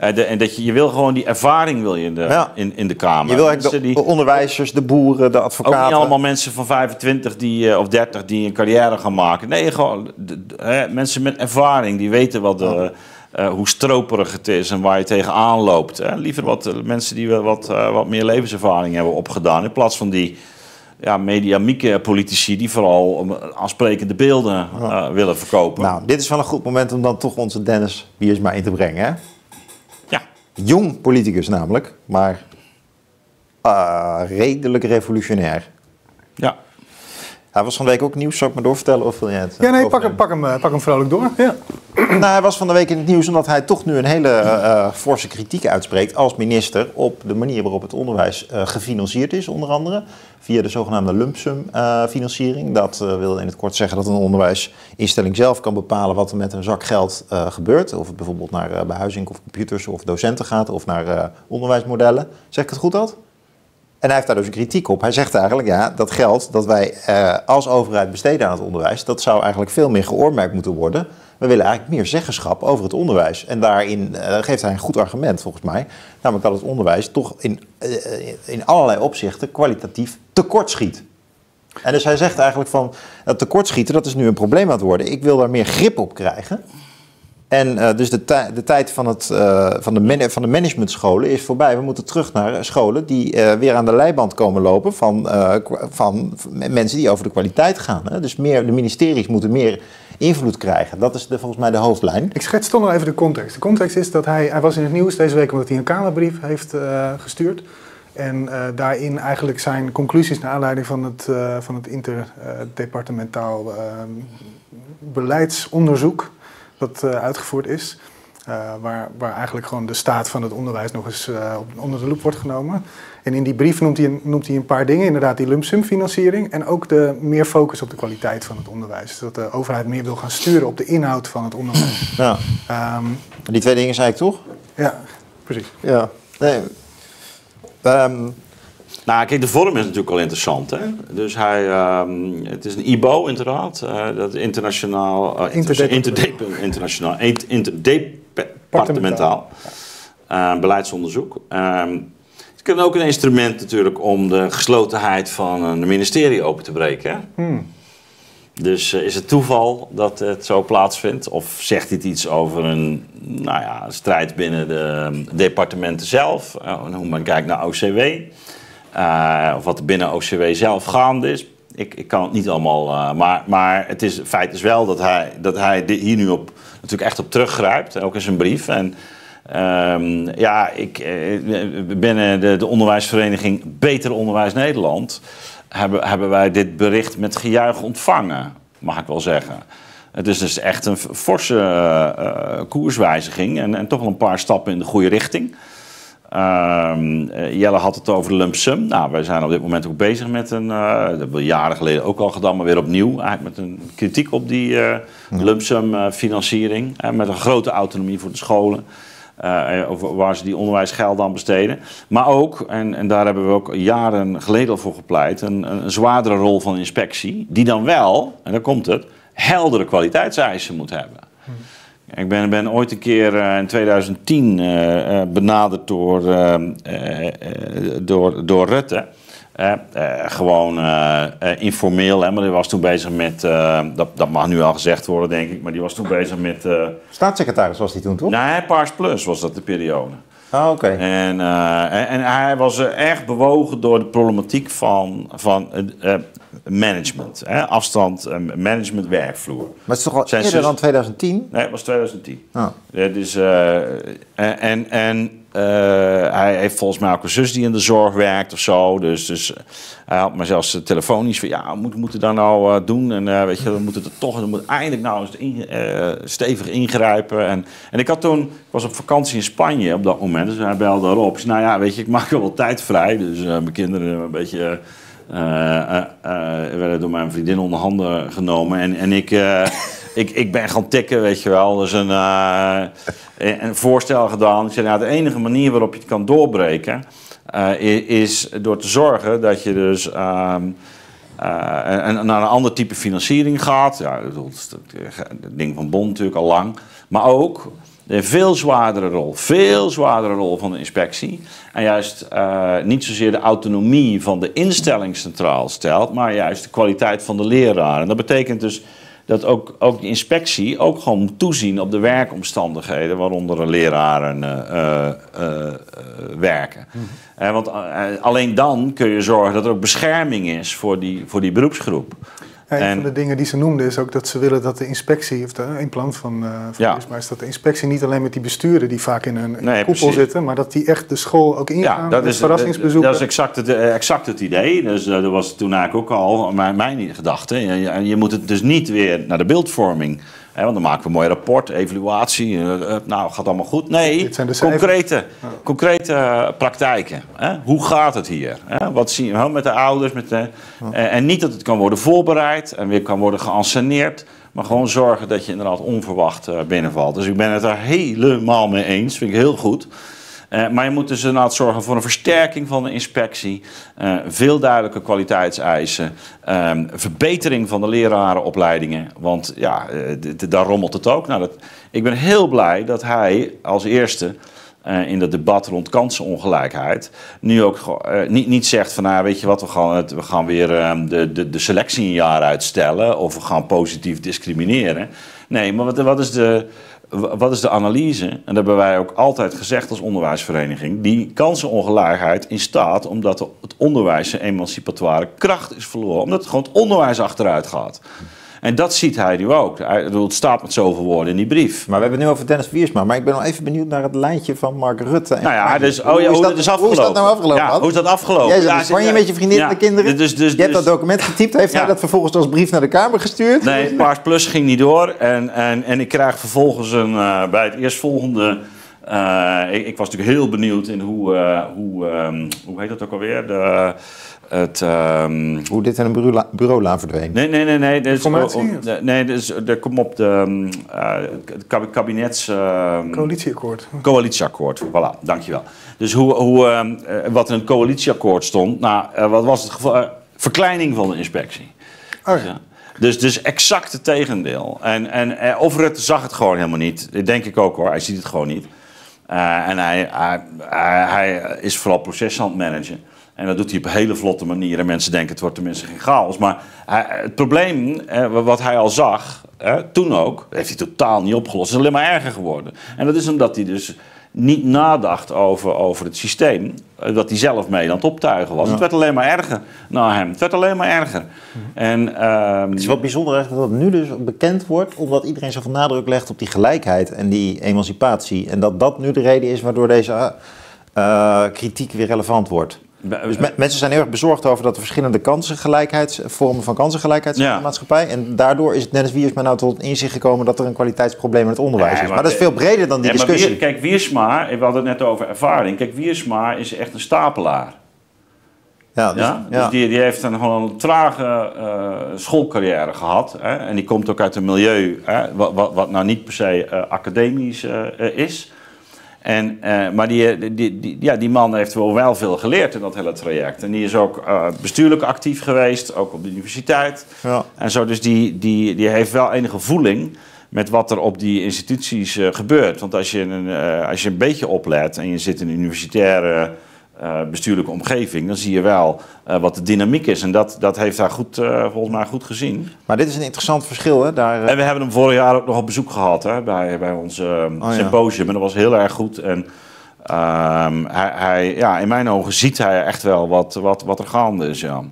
Eh, de- en dat je, je wil gewoon die ervaring wil je in de, Ja. in, in de Kamer. Je wil eigenlijk de die, onderwijzers, de boeren, de ook advocaten. niet allemaal mensen van 25 die, eh, of 30 die een carrière gaan maken. Nee, gewoon hè, mensen met ervaring die weten wat de, eh, hoe stroperig het is en waar je tegenaan loopt. Hè. Liever wat mensen die wat, wat meer levenservaring hebben opgedaan. In plaats van die ja, mediamieke politici die vooral aansprekende beelden willen verkopen. Nou, dit is wel een goed moment om dan toch onze Dennis Wiersma in te brengen. Hè? Jong politicus namelijk, maar ah, redelijk revolutionair. ja. Hij was van de week ook nieuws, zal ik maar doorvertellen of wil jij het? eh, Ja, nee, pak overnemen? hem, pak, hem, eh, pak hem vrolijk door. Ja. (clears throat) Nou, hij was van de week in het nieuws omdat hij toch nu een hele eh, eh, forse kritiek uitspreekt als minister op de manier waarop het onderwijs eh, gefinancierd is, onder andere via de zogenaamde lump sum eh, financiering. Dat eh, wil in het kort zeggen dat een onderwijsinstelling zelf kan bepalen wat er met een zak geld eh, gebeurt. Of het bijvoorbeeld naar eh, behuizing of computers of docenten gaat of naar eh, onderwijsmodellen. Zeg ik het goed, Ad? En hij heeft daar dus een kritiek op. Hij zegt eigenlijk, ja, dat geld dat wij eh, als overheid besteden aan het onderwijs, dat zou eigenlijk veel meer geoormerkt moeten worden. We willen eigenlijk meer zeggenschap over het onderwijs. En daarin eh, geeft hij een goed argument, volgens mij. Namelijk dat het onderwijs toch in, eh, in allerlei opzichten kwalitatief tekortschiet. En dus hij zegt eigenlijk van, dat tekortschieten, dat is nu een probleem aan het worden. Ik wil daar meer grip op krijgen. En eh, dus de, de tijd van, het, eh, van, de van de managementscholen is voorbij. We moeten terug naar eh, scholen die weer aan de leiband komen lopen van, van mensen die over de kwaliteit gaan. Hè? Dus meer, de ministeries moeten meer invloed krijgen. Dat is de, volgens mij de hoofdlijn. Ik schets toch nog even de context. De context is dat hij, hij was in het nieuws deze week omdat hij een Kamerbrief heeft gestuurd. En daarin eigenlijk zijn conclusies naar aanleiding van het, van het interdepartementaal eh, beleidsonderzoek dat eh, uitgevoerd is. eh, waar, waar eigenlijk gewoon de staat van het onderwijs nog eens eh, onder de loep wordt genomen. En in die brief noemt hij, een- noemt hij een paar dingen. Inderdaad, die lump sum financiering. En ook de meer focus op de kwaliteit van het onderwijs. Dat de overheid meer wil gaan sturen op de inhoud van het onderwijs. (clears throat) Ja. Ehm, Die twee dingen zei ik toch? ja, precies. Ja. Nee. Ehm, Nou, kijk, de vorm is natuurlijk al interessant. Hè? Dus hij, ehm, het is een IBO inderdaad. eh, dat is internationaal, uh, Interdepartementaal. internationaal, interdepartementaal uh, beleidsonderzoek. Ehm, het is ook een instrument natuurlijk om de geslotenheid van een ministerie open te breken. Hè? Hmm. Dus uh, is het toeval dat het zo plaatsvindt? Of zegt dit iets over een nou ja, strijd binnen de departementen zelf? Uh, hoe men kijkt naar OCW? Uh, of wat binnen OCW zelf gaande is. Ik, ik kan het niet allemaal. Uh, maar, maar het is, feit is wel dat hij, dat hij hier nu op, natuurlijk echt op teruggrijpt. Ook in zijn brief. En um, ja, ik, uh, binnen de, de onderwijsvereniging Beter Onderwijs Nederland. Hebben, hebben wij dit bericht met gejuich ontvangen, mag ik wel zeggen. Het is dus echt een forse koerswijziging en, en, toch wel een paar stappen in de goede richting. Uh, Jelle had het over de lump sum. Nou, wij zijn op dit moment ook bezig met een, uh, dat hebben we jaren geleden ook al gedaan, maar weer opnieuw. Eigenlijk met een kritiek op die uh, lump sum financiering. met een grote autonomie voor de scholen. over waar ze die onderwijsgeld aan besteden. Maar ook, en, en daar hebben we ook jaren geleden al voor gepleit, een, een zwaardere rol van inspectie. Die dan wel, en daar komt het, heldere kwaliteitseisen moet hebben. Ik ben, ben, ooit een keer uh, in 2010 uh, uh, benaderd door, door, door Rutte. gewoon informeel, hè, maar die was toen bezig met, dat, dat mag nu al gezegd worden denk ik, maar die was toen bezig met... Staatssecretaris was die toen toch? Nee, Paars Plus was dat de periode. Ah, oké. Okay. En, en, en, hij was erg bewogen door de problematiek van, van management. Hè? Afstand, management, werkvloer. Maar het is toch al Zijn eerder zus... dan 2010? Nee, het was 2010. Oh. Dus, en en uh, hij heeft volgens mij ook een zus die in de zorg werkt of zo. Dus, dus hij had me zelfs telefonisch van... ja, we moeten, moeten daar nou uh, doen? En uh, weet je, dan moeten het toch... dan moet eindelijk nou eens stevig ingrijpen. En, en ik had toen... ik was op vakantie in Spanje op dat moment. Dus hij belde erop. Nou ja, weet je, ik maak wel tijd vrij. Dus mijn kinderen een beetje... Uh, uh, uh, werden door mijn vriendin onder handen genomen. En, en ik, (laughs) ik, ik ben gaan tikken, weet je wel. Dus een, een voorstel gedaan. Ik zei, nou, de enige manier waarop je het kan doorbreken... is door te zorgen dat je dus... Um, en, naar een ander type financiering gaat. Ja, dat is het ding van Bond natuurlijk al lang. Maar ook een veel zwaardere rol, veel zwaardere rol van de inspectie. En juist uh, niet zozeer de autonomie van de instelling centraal stelt, maar juist de kwaliteit van de leraar. En dat betekent dus dat ook, ook de inspectie ook gewoon moet toezien op de werkomstandigheden waaronder leraren uh, uh, werken. Mm. want alleen dan kun je zorgen dat er ook bescherming is voor die, voor die beroepsgroep. Ja, een en, van de dingen die ze noemde is ook dat ze willen dat de inspectie, of de, een plan van, uh, van ja. Isma, is dat de inspectie niet alleen met die besturen die vaak in een, in nee, koepel precies. zitten, maar dat die echt de school ook ingaan ja, dat met is, verrassingsbezoeken. Dat is exact het, exact het idee. Dus uh, dat was toen eigenlijk ook al mijn, mijn gedachte. Je, je moet het dus niet weer naar de beeldvorming He, want dan maken we een mooi rapport, evaluatie. Uh, nou, gaat allemaal goed. Nee, concrete, concrete uh, praktijken. Hè? Hoe gaat het hier? Hè? Wat zien we met de ouders? Met de, uh, en niet dat het kan worden voorbereid en weer kan worden geanceneerd. Maar gewoon zorgen dat je inderdaad onverwacht binnenvalt. Dus ik ben het er helemaal mee eens. Vind ik heel goed. Uh, maar je moet dus inderdaad zorgen voor een versterking van de inspectie, uh, veel duidelijke kwaliteitseisen, um, verbetering van de lerarenopleidingen. Want ja, uh, daar rommelt het ook. Nou, dat, ik ben heel blij dat hij als eerste in dat debat rond kansenongelijkheid nu ook niet, niet zegt van nou weet je wat, we gaan, het, we gaan weer ehm, de, de, de selectie een jaar uitstellen of we gaan positief discrimineren. Nee, maar wat, wat is de wat is de analyse? En dat hebben wij ook altijd gezegd als onderwijsvereniging. Die kansenongelijkheid in staat omdat het onderwijs zijn emancipatoire kracht is verloren. Omdat het gewoon het onderwijs achteruit gaat. En dat ziet hij nu ook. Het staat met zoveel woorden in die brief. Maar we hebben het nu over Dennis Wiersma. Maar ik ben nog even benieuwd naar het lijntje van Mark Rutte. Nou ja, dus, oh ja, hoe, is dat, is afgelopen? Hoe is dat nou afgelopen? Ja, hoe is dat afgelopen? Jij in Spanje met je vriendin en de kinderen. Dus, dus, je hebt dat document getypt. Heeft hij dat vervolgens als brief naar de Kamer gestuurd? Nee, Paars Plus ging niet door. En, en, en ik krijg vervolgens een, uh, bij het eerstvolgende... Uh, ik, ik, was natuurlijk heel benieuwd in hoe, uh, hoe, um, hoe heet dat ook alweer? De, het, ehm, Hoe dit in een bureau, bureaulaan verdween. Nee, nee, nee. nee. Dus, Formatie, oh, of? nee, dus, er komt op de eh, het kab- kabinets... ehm, Coalitieakkoord. Coalitieakkoord, voilà, dankjewel. Dus hoe, hoe, ehm, eh, wat in het coalitieakkoord stond, nou, eh, wat was het geval? Verkleining van de inspectie. Oh ja. Ja. Dus, dus exact het tegendeel. En, en of Rutte zag het gewoon helemaal niet. Dat denk ik ook hoor, hij ziet het gewoon niet. Eh, en hij, hij, hij, hij is vooral processen aan het managen. En dat doet hij op een hele vlotte manier. En mensen denken het wordt tenminste geen chaos. Maar hij- het probleem, eh, wat hij al zag, eh, toen ook, heeft hij totaal niet opgelost. Het is alleen maar erger geworden. En dat is omdat hij dus niet nadacht over, over het systeem. eh, dat hij zelf mee aan het optuigen was. Het werd alleen maar erger naar hem. Het werd alleen maar erger. En, ehm, Het is wel bijzonder eigenlijk dat het nu dus bekend wordt, omdat iedereen zoveel nadruk legt op die gelijkheid en die emancipatie. En dat dat nu de reden is waardoor deze eh, kritiek weer relevant wordt. Dus me- mensen zijn heel erg bezorgd over dat er verschillende kansengelijkheids, vormen van kansengelijkheid zijn Ja. in de maatschappij. En daardoor is het Dennis Wiersma nou tot inzicht gekomen dat er een kwaliteitsprobleem in het onderwijs Nee, is. Maar, maar dat is veel breder dan die maar discussie. Wier- kijk, Wiersma, we hadden het net over ervaring. Kijk, Wiersma is echt een stapelaar. ja, dus, Ja? Dus die, die heeft een, gewoon een trage eh, schoolcarrière gehad. Hè? En die komt ook uit een milieu hè? Wat, wat, wat nou niet per se eh, academisch eh, is. En, eh, maar die, die, die, ja, die man heeft wel, wel veel geleerd in dat hele traject. En die is ook eh, bestuurlijk actief geweest, ook op de universiteit. Ja. En zo, dus die, die, die heeft wel enige voeling met wat er op die instituties eh, gebeurt. Want als je, een, eh, als je een beetje oplet en je zit in een universitaire eh, bestuurlijke omgeving, dan zie je wel eh, wat de dynamiek is. En dat, dat heeft hij goed, eh, volgens mij goed gezien. Maar dit is een interessant verschil. Hè? Daar, En we hebben hem vorig jaar ook nog op bezoek gehad hè, bij, bij ons Oh, ja. symposium. En dat was heel erg goed. En ehm, hij, hij, ja, in mijn ogen ziet hij echt wel wat, wat, wat er gaande is. Ja.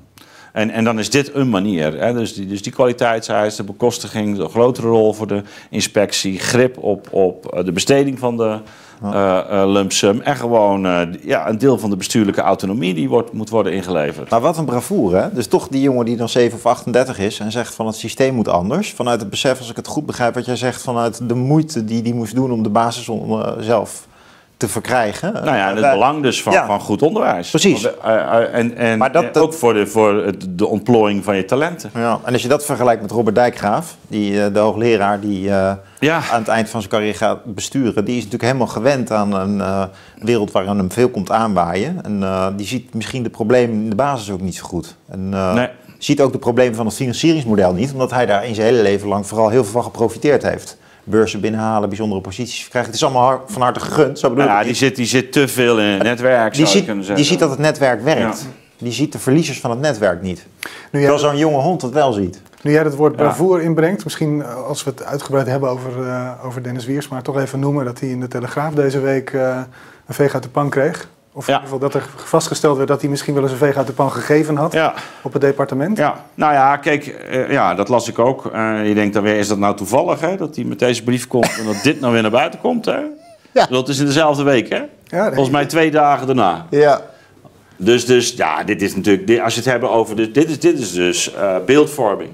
En, en dan is dit een manier. Hè? Dus, die, dus die kwaliteitseisen, de bekostiging, de grotere rol voor de inspectie, grip op, op de besteding van de eh eh, lump sum. En gewoon eh, ja, een deel van de bestuurlijke autonomie die wordt, moet worden ingeleverd. Maar wat een bravoure, hè? Dus toch die jongen die dan 7 of 38 is en zegt van het systeem moet anders. Vanuit het besef, als ik het goed begrijp wat jij zegt, vanuit de moeite die die moest doen om de basis om, zelf te verkrijgen. Nou ja, en het Wij- belang dus van, Ja. van goed onderwijs. Precies. Want, eh, eh, en en Maar dat- eh, ook voor, de, voor de ontplooiing van je talenten. Ja, en als je dat vergelijkt met Robert Dijkgraaf, die, eh, de hoogleraar die eh, Ja. aan het eind van zijn carrière gaat besturen, die is natuurlijk helemaal gewend aan een eh, wereld waarin hem veel komt aanwaaien. En eh, die ziet misschien de problemen in de basis ook niet zo goed. En eh, Nee. ziet ook de problemen van het financieringsmodel niet, omdat hij daar in zijn hele leven lang vooral heel veel van geprofiteerd heeft. Beurzen binnenhalen, bijzondere posities verkrijgen. Het is allemaal van harte gegund, zo bedoel Ja, ik die zit, die zit te veel in het netwerk, die, zou je ziet, kunnen die ziet dat het netwerk werkt. Ja. Die ziet de verliezers van het netwerk niet. Nu Terwijl zo'n jonge hond het wel ziet. nu jij het woord Ja. bravoer inbrengt, misschien eh, als we het uitgebreid hebben over, eh, over Dennis Wiers, maar toch even noemen dat hij in de Telegraaf deze week eh, een veeg uit de pan kreeg. Of in Ja. ieder geval dat er vastgesteld werd dat hij misschien wel eens een veeg uit de pan gegeven had Ja, op het departement. ja, nou ja, kijk, eh, ja, dat las ik ook. Eh, je denkt dan weer, is dat nou toevallig, hè? Dat hij met deze brief komt en dat dit nou weer naar buiten komt, hè? Ja. Dat is in dezelfde week, hè? Ja, Volgens mij twee dagen daarna. Ja. Dus, dus ja, dit is natuurlijk, dit- als je het hebben over, dit, dit, is, dit is dus eh, beeldvorming.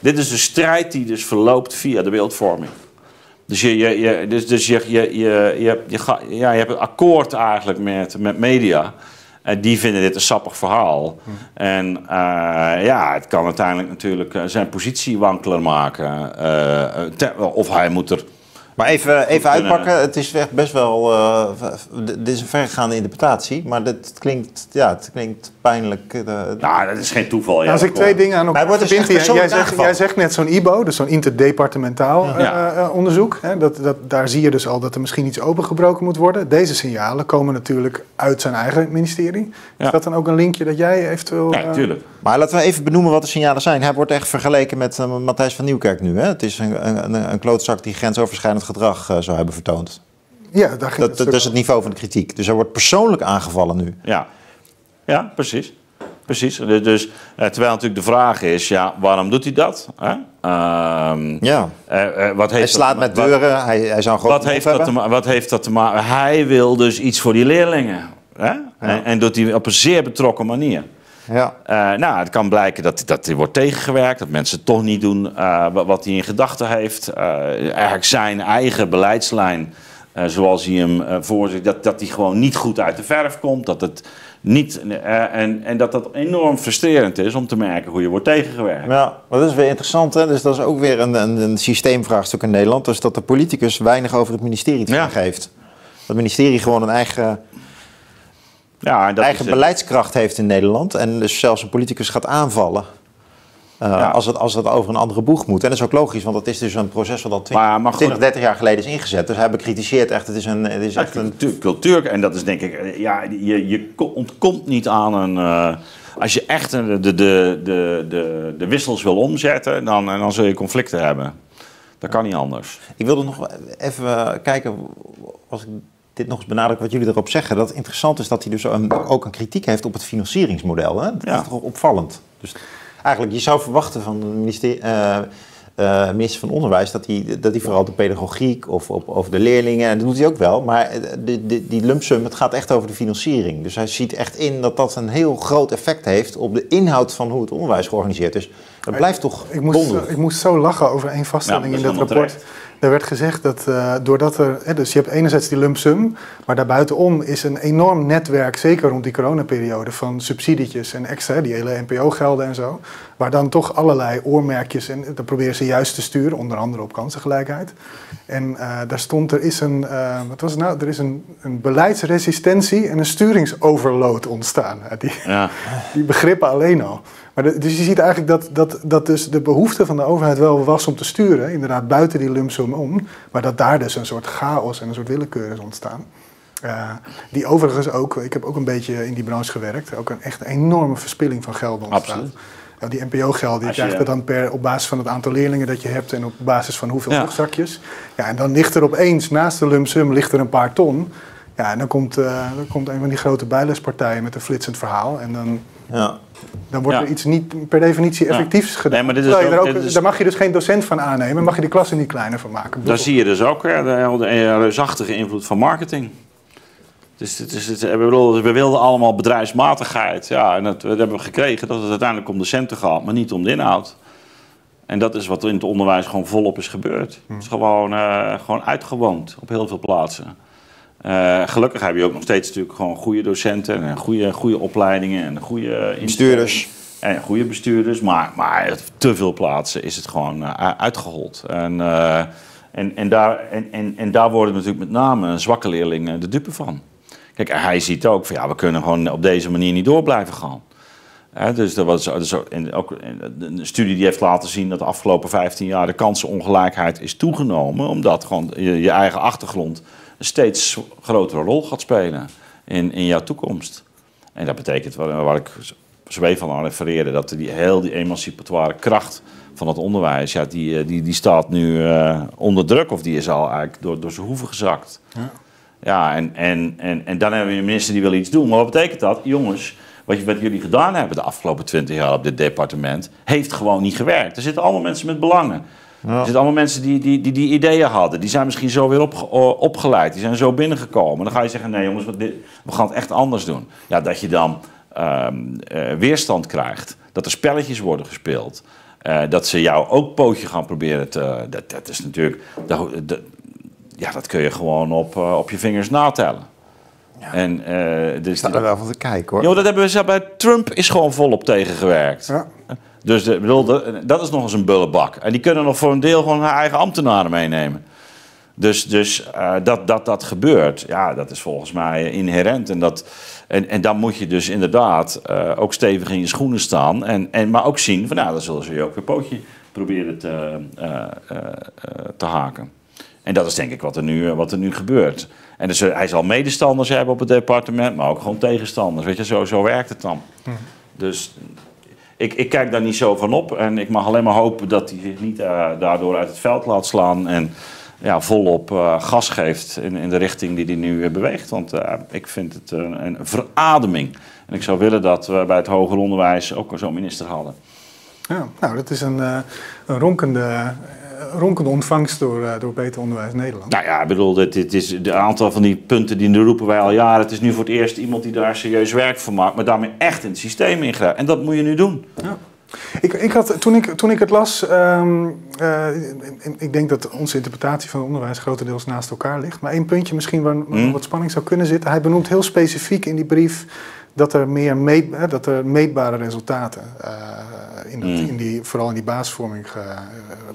Dit is de strijd die dus verloopt via de beeldvorming. Dus je, je, je, dus, dus je, je, je, je, hebt- je, ga- ja, je hebt een akkoord eigenlijk met, met media. En die vinden dit een sappig verhaal. En eh, ja, het kan uiteindelijk natuurlijk eh, zijn positie wankeler maken. Eh, te- of hij moet er... Maar even, even uitpakken. Het is echt best wel. eh, dit is een vergaande interpretatie. Maar dit klinkt, ja, het klinkt pijnlijk. eh, Nou, dat is geen toeval. Ja, als ik dat twee dingen aan elkaar wordt dus verbind, jij, jij, zegt, jij zegt net zo'n IBO, dus zo'n interdepartementaal eh, Ja. onderzoek. Hè, dat, dat, daar zie je dus al dat er misschien iets opengebroken moet worden. Deze signalen komen natuurlijk uit zijn eigen ministerie. Is Ja. dat dan ook een linkje dat jij eventueel... Ja, natuurlijk. Maar laten we even benoemen wat de signalen zijn. Hij wordt echt vergeleken met eh, Matthijs van Nieuwkerk nu. Hè? Het is een, een, een, klootzak die grensoverschrijdend gedrag eh, zou hebben vertoond. ja, daar ging Dat, het dat, is het niveau van de kritiek. Dus hij wordt persoonlijk aangevallen nu. Ja, ja precies. Precies. Dus, dus, eh, terwijl natuurlijk de vraag is, ja, waarom doet hij dat? Hè? Ehm, Ja. wat heeft Hij slaat met deuren. Hij, hij zou een Wat, wat, heeft dat te wat heeft dat te maken? Hij wil dus iets voor die leerlingen. Hè? En, en doet hij op een zeer betrokken manier. Ja. Eh, nou, het kan blijken dat, dat hij wordt tegengewerkt, dat mensen toch niet doen eh, wat, hij in gedachten heeft. Eh, eigenlijk zijn eigen beleidslijn zoals hij hem voor zich, dat, dat hij gewoon niet goed uit de verf komt. Dat het niet, en, en dat dat enorm frustrerend is om te merken hoe je wordt tegengewerkt. Ja, dat is weer interessant. Hè? Dus dat is ook weer een, een, een systeemvraagstuk in Nederland. Dus dat de politicus weinig over het ministerie te ja. geeft. Dat het ministerie gewoon een eigen, ja, dat eigen beleidskracht heeft in Nederland. En dus zelfs een politicus gaat aanvallen. Uh, als, het, als het over een andere boeg moet. En dat is ook logisch, want het is dus een proces wat al 20, maar, maar 20 30 jaar geleden is ingezet. Dus hij bekritiseert echt, het is, een, het is echt een... Cultuur, en dat is denk ik, eh, ja, je, je ontkomt niet aan een... Uh, als je echt de, de, de, de, de wissels wil omzetten, dan, dan zul je conflicten hebben. Dat kan niet anders. Ik wilde nog even kijken, als ik dit nog eens benadruk wat jullie erop zeggen. Dat het interessant is dat hij dus een, ook een kritiek heeft op het financieringsmodel. Hè? Dat ja. is toch opvallend. Dus eigenlijk, je zou verwachten van de ministerie, uh, uh, minister van Onderwijs dat hij, dat hij vooral de pedagogiek of op, over de leerlingen, en dat doet hij ook wel, maar die, die, die lump sum, het gaat echt over de financiering. Dus hij ziet echt in dat dat een heel groot effect heeft op de inhoud van hoe het onderwijs georganiseerd is. Dat blijft toch ik moest, ik moest zo lachen over één vaststelling in dit rapport. Er werd gezegd dat uh, doordat er, hè, dus je hebt enerzijds die lump sum, maar daarbuitenom is een enorm netwerk, zeker rond die coronaperiode, van subsidietjes en extra, die hele NPO-gelden en zo, waar dan toch allerlei oormerkjes en dat proberen ze juist te sturen, onder andere op kansengelijkheid. En uh, daar stond, er is een, uh, wat was het nou, er is een, een beleidsresistentie en een sturingsoverload ontstaan. Die, ja. (laughs) die begrippen alleen al. Maar dus je ziet eigenlijk dat, dat, dat dus de behoefte van de overheid wel was om te sturen, inderdaad buiten die lump sum om, maar dat daar dus een soort chaos en een soort willekeur is ontstaan. Uh, die overigens ook, ik heb ook een beetje in die branche gewerkt, ook een echt enorme verspilling van geld ontstaan. Absoluut. Ja, die NPO-geld, die krijgt je dan per, op basis van het aantal leerlingen dat je hebt en op basis van hoeveel ja. rugzakjes. Ja, en dan ligt er opeens, naast de lump sum, ligt er een paar ton. Ja, en dan komt, uh, dan komt een van die grote bijlespartijen met een flitsend verhaal. En dan, ja. dan wordt er iets niet per definitie effectiefs gedaan. Nee, maar dit is ook, ook, Daar mag je dus geen docent van aannemen, mag je de klasse niet kleiner van maken. Daar zie je dus ook de, de reusachtige invloed van marketing. Dus, dus, dus, we, wilden, we wilden allemaal bedrijfsmatigheid. Ja, en dat, dat hebben we gekregen dat het uiteindelijk om de centen gaat, maar niet om de inhoud. En dat is wat in het onderwijs gewoon volop is gebeurd. Het is gewoon, uh, gewoon uitgewoond op heel veel plaatsen. Uh, gelukkig heb je ook nog steeds natuurlijk gewoon goede docenten en goede, goede opleidingen en goede bestuurders. En goede bestuurders, maar, maar te veel plaatsen is het gewoon uh, uitgehold. En, uh, en, en, daar, en, en, en daar worden natuurlijk met name zwakke leerlingen de dupe van. Kijk, hij ziet ook van ja, we kunnen gewoon op deze manier niet door blijven gaan. dus dat was dus ook een studie die heeft laten zien dat de afgelopen 15 jaar de kansenongelijkheid is toegenomen, omdat gewoon je, je eigen achtergrond een steeds grotere rol gaat spelen in, in jouw toekomst. En dat betekent, waar, ik even aan refereerde, dat die, heel die emancipatoire kracht van het onderwijs, ja, die, eh, die, die staat nu uh, onder druk of die is al eigenlijk door, door zijn hoeven gezakt. Ja. Ja, en, en, en, en dan hebben we een minister die wil iets doen. Maar wat betekent dat? Jongens, wat, wat jullie gedaan hebben de afgelopen twintig jaar op dit departement, heeft gewoon niet gewerkt. Er zitten allemaal mensen met belangen. Ja. Er zitten allemaal mensen die die, die die ideeën hadden. Die zijn misschien zo weer op, opgeleid. Die zijn zo binnengekomen. Dan ga je zeggen, nee jongens, we gaan het echt anders doen. Ja, dat je dan um, uh, weerstand krijgt. Dat er spelletjes worden gespeeld. Uh, dat ze jou ook pootje gaan proberen te... Dat, dat is natuurlijk... Dat, dat, ja, dat kun je gewoon op, op je vingers natellen. Ja. En, uh, dus sta er wel van te kijken hoor. Dat hebben we bij Trump is gewoon volop tegengewerkt. Ja. Dus de, bedoel, dat is nog eens een bullebak. En die kunnen nog voor een deel gewoon hun eigen ambtenaren meenemen. Dus, dus uh, dat, dat dat gebeurt, ja, dat is volgens mij inherent. En, dat, en, en dan moet je dus inderdaad uh, ook stevig in je schoenen staan. En, en, maar ook zien van, nou, dan zullen ze je ook weer pootje proberen te, uh, te haken. En dat is denk ik wat er nu, wat er nu gebeurt. En dus, hij zal medestanders hebben op het departement, maar ook gewoon tegenstanders. Weet je, zo, zo werkt het dan. Hm. Dus ik, ik kijk daar niet zo van op. En ik mag alleen maar hopen dat hij zich niet uh, daardoor uit het veld laat slaan. En ja, volop uh, gas geeft in, in de richting die hij nu beweegt. Want ik vind het een, een verademing. En ik zou willen dat we bij het hoger onderwijs ook zo'n minister hadden. Ja, nou, dat is een, een ronkende ronkende ontvangst door, uh, door Beter Onderwijs Nederland. Nou ja, ik bedoel, dit, dit is de aantal van die punten die roepen wij al jaren. Het is nu voor het eerst iemand die daar serieus werk van maakt, maar daarmee echt in het systeem ingrijpt. En dat moet je nu doen. Ja. Ik, ik had, toen, ik, toen ik het las, ehm, eh, ik denk dat onze interpretatie van het onderwijs grotendeels naast elkaar ligt. Maar één puntje misschien waar, Hmm. wat spanning zou kunnen zitten. Hij benoemt heel specifiek in die brief dat er meer meet, dat er meetbare resultaten eh, in, dat, Hmm. in die, vooral in die basisvorming ge- eh,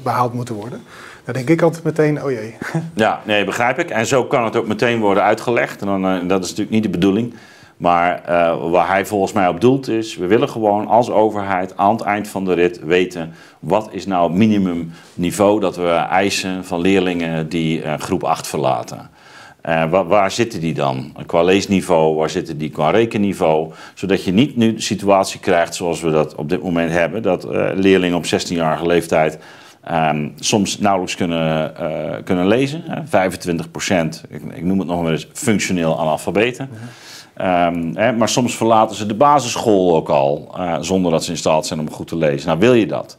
behaald moeten worden. Dan denk ik altijd meteen, oh jee. (laughs) Ja, nee, begrijp ik. En zo kan het ook meteen worden uitgelegd. En dan, eh, dat is natuurlijk niet de bedoeling. Maar eh, waar hij volgens mij op doelt is, we willen gewoon als overheid aan het eind van de rit weten wat is nou het minimumniveau dat we eisen van leerlingen die groep 8 verlaten. Eh, waar, zitten die dan? Qua leesniveau, waar zitten die qua rekenniveau? Zodat je niet nu de situatie krijgt zoals we dat op dit moment hebben. Dat eh, leerlingen op 16-jarige leeftijd ehm, soms nauwelijks kunnen, eh, kunnen lezen. Hè? 25 procent, ik, ik noem het nog maar eens, functioneel analfabeten. Ehm, hè, maar soms verlaten ze de basisschool ook al, zonder dat ze in staat zijn om goed te lezen. Nou, wil je dat?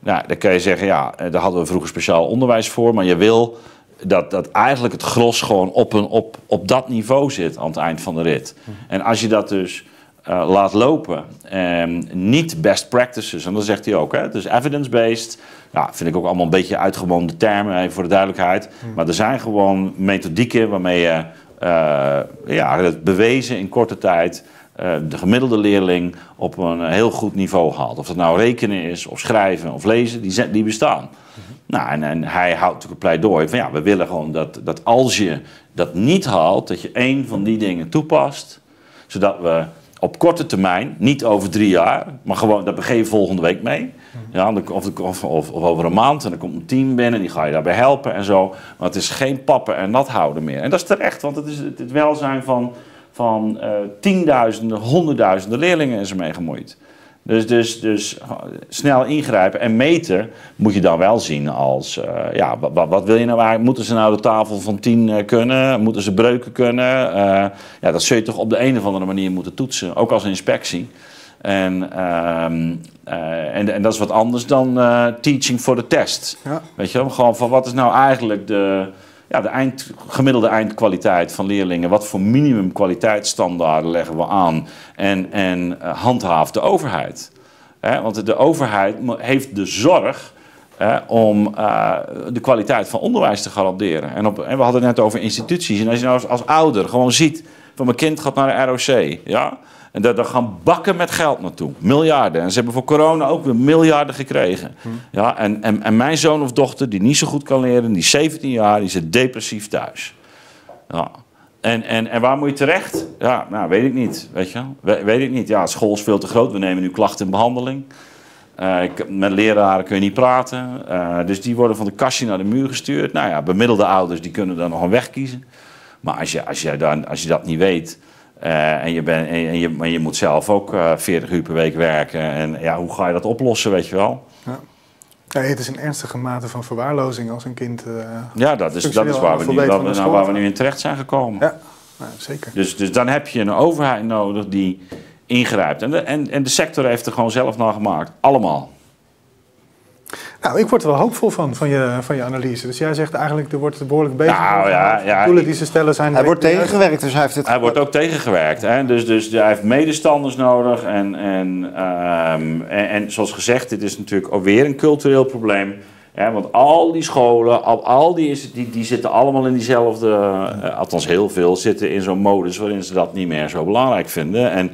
Nou, dan kan je zeggen, ja, daar hadden we vroeger speciaal onderwijs voor, maar je wil dat, dat eigenlijk het gros gewoon op, een, op, op dat niveau zit aan het eind van de rit. En als je dat dus eh, laat lopen, ehm, niet best practices, en dat zegt hij ook, hè, dus evidence-based, ja, vind ik ook allemaal een beetje uitgewoonde termen, even voor de duidelijkheid. Maar er zijn gewoon methodieken waarmee je eh, ja, het bewezen in korte tijd de gemiddelde leerling op een heel goed niveau haalt. Of dat nou rekenen is, of schrijven, of lezen, die, die bestaan. Nou, en, en hij houdt natuurlijk een pleidooi van ja, we willen gewoon dat, dat als je dat niet haalt, dat je één van die dingen toepast, zodat we op korte termijn, niet over drie jaar, maar gewoon dat begin volgende week mee. Ja, dan- of, of, of, of over een maand en dan komt een team binnen, die ga je daarbij helpen en zo. Maar het is geen pappen en nat houden meer. En dat is terecht, want het is het, het welzijn van, van eh, tienduizenden, honderdduizenden leerlingen is ermee gemoeid. Dus, dus, dus eh, snel ingrijpen en meten moet je dan wel zien als, eh, ja, wat, wat wil je nou eigenlijk? Moeten ze nou de tafel van 10 eh, kunnen? Moeten ze breuken kunnen? Ja, dat zul je toch op de een of andere manier moeten toetsen, ook als inspectie. En, ehm, eh, en, en dat is wat anders dan teaching for the test. Ja. Weet je wel? Gewoon van wat is nou eigenlijk de, ja, de eind, gemiddelde eindkwaliteit van leerlingen? Wat voor minimum kwaliteitsstandaarden leggen we aan? En, en eh, handhaaft de overheid? Want de overheid heeft de zorg om eh, de kwaliteit van onderwijs te garanderen. En, op, en we hadden het net over instituties. En als je nou als, als ouder gewoon ziet van mijn kind gaat naar de ROC, ja, en daar, daar gaan bakken met geld naartoe, miljarden. En ze hebben voor corona ook weer miljarden gekregen. Ja, en, en, en mijn zoon of dochter, die niet zo goed kan leren, die is 17 jaar, die zit depressief thuis. Ja. En, en, en waar moet je terecht? Ja, nou, weet ik niet. Weet je? We- weet ik niet. Ja, school is veel te groot. We nemen nu klachten in behandeling. Eh, ik- met leraren kun je niet praten. Eh, dus die worden van de kastje naar de muur gestuurd. Nou ja, bemiddelde ouders die kunnen dan nog een weg kiezen. Maar als je, als je, dan, als je dat niet weet. Eh, en, je bent en, je- en je, maar je moet zelf ook eh 40 uur per week werken. En ja, hoe ga je dat oplossen, weet je wel? Nee, het is een ernstige mate van verwaarlozing als een kind. eh, Ja, dat is, dat is waar, we nu, waar, we, nou, waar nu in terecht zijn gekomen. ja, nou, zeker. Dus, dus dan heb je een overheid nodig die ingrijpt. En de, en, en de sector heeft er gewoon zelf naar gemaakt. Allemaal. Nou, ik word er wel hoopvol van, van je, van je analyse. Dus jij zegt eigenlijk, er wordt behoorlijk bezig. Nou, ja, ja, de doelen die ze stellen zijn... Hij wordt tegengewerkt, dus hij heeft het... Hij wordt ook tegengewerkt. Hè? Dus, dus hij heeft medestanders nodig. En, en, ehm, en, en zoals gezegd, dit is natuurlijk ook weer een cultureel probleem. Hè? Want al die scholen, al, al die, is- die, die zitten allemaal in diezelfde... eh, althans heel veel zitten in zo'n modus waarin ze dat niet meer zo belangrijk vinden. En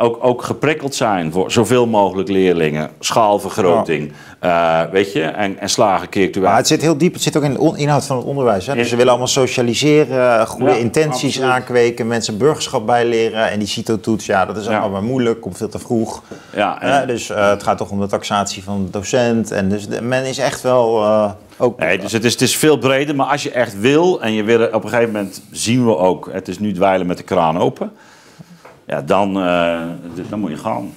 ook, ook geprikkeld zijn voor zoveel mogelijk leerlingen. Schaalvergroting, eh, weet je. En, en slagen keer Maar het zit heel diep, het zit ook in de inhoud van het onderwijs. Hè? Dus ze willen allemaal socialiseren, goede Ja, intenties absoluut. aankweken, mensen burgerschap bijleren. En die CITO-toets, ja, dat is Ja. allemaal maar moeilijk, komt veel te vroeg. Ja, en- Hè? dus eh, het gaat toch om de taxatie van de docent. En dus de- men is echt wel eh, ook... Nee, dus het is, het is veel breder, maar als je echt wil en je wil op een gegeven moment zien we ook, het is nu dweilen met de kraan open, ja, dan, eh, dan moet je gaan.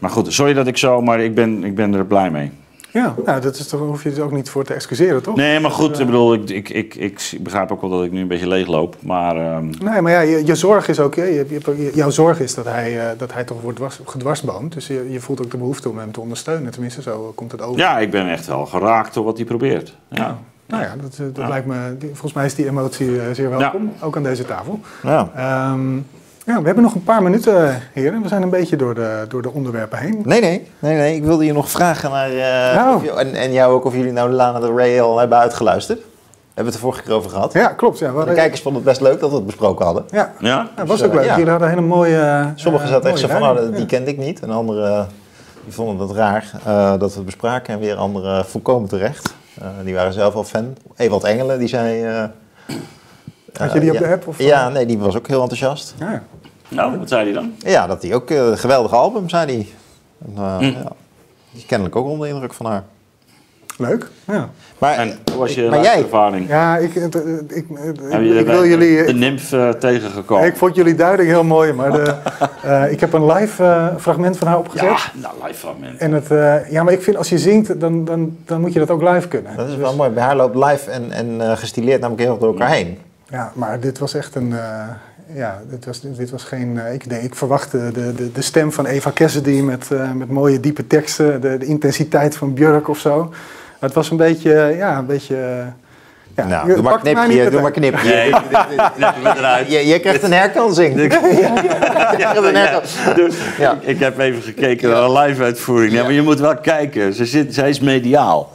Maar goed, sorry dat ik zo, maar ik ben, ik ben er blij mee. Ja, nou, dat is toch, hoef je er ook niet voor te excuseren, toch? Nee, maar goed, ik bedoel, ik, ik, ik, ik begrijp ook wel dat ik nu een beetje leegloop, maar ehm, Nee, maar ja, je, je zorg is ook, hè, je, je, jouw zorg is dat hij, eh, dat hij toch wordt dwars, gedwarsboomd. Dus je, je voelt ook de behoefte om hem te ondersteunen. Tenminste, zo komt het over. ja, ik ben echt wel geraakt door wat hij probeert. Ja. Nou ja, dat, eh, dat Ja. lijkt me, volgens mij is die emotie eh, zeer welkom, ook aan deze tafel. ja. Ehm, Ja, we hebben nog een paar minuten, heren. We zijn een beetje door de, door de onderwerpen heen. Nee, nee, nee, nee. Ik wilde je nog vragen naar. eh, Nou. je- en, en jou ook of jullie nou Lana Del Rey al hebben uitgeluisterd. Hebben we het er vorige keer over gehad. Ja, klopt. Ja, De kijkers vonden het best leuk dat we het besproken hadden. ja. Ja? Ja, dat was Dus, ook leuk. eh, ja. Jullie hadden een hele mooie... eh, Sommigen eh, zaten echt zo van, oh, die kende ik niet. En anderen die vonden het raar eh, dat we het bespraken. En weer anderen volkomen terecht. Eh, die waren zelf al fan. Ewald Engelen, die zei... eh, Had je die op ja, de app? Of, Ja, nee, die was ook heel enthousiast. Ja, ja. Nou, wat zei hij dan? Ja, dat hij ook eh, een geweldig album, zei hij. En, eh, ja, die is kennelijk ook onder de indruk van haar. Leuk. Ja, Maar, En hoe was je maar jij, ervaring? ja ik, eh, ik, ik, ik wil de, jullie... de nimf eh, tegengekomen? Ik vond jullie duiding heel mooi, maar de, (laughs) eh, ik heb een live eh, fragment van haar opgezet. ja, nou, live fragment. En het, eh, ja, maar ik vind als je zingt, dan, dan, dan moet je dat ook live kunnen. dat is Dus- wel mooi. Bij haar loopt live en, en eh, gestileerd namelijk heel erg door elkaar heen. Ja, maar dit was echt een. Ja, dit was, dit was geen. eh, ik, nee, ik verwachtte de, de, de stem van Eva Cassidy met, eh, met mooie diepe teksten, de, de intensiteit van Björk of zo. Maar het was een beetje. eh, ja, een beetje. ja, nou, je doe maar knipje, doe maar knipje. Nee. Je, je krijgt een herkansing. (laughs) (laughs) Herkansing. Dus, Ja. ik, heb even gekeken naar een live uitvoering. Ja, maar je moet wel kijken. Ze zit, zij is mediaal.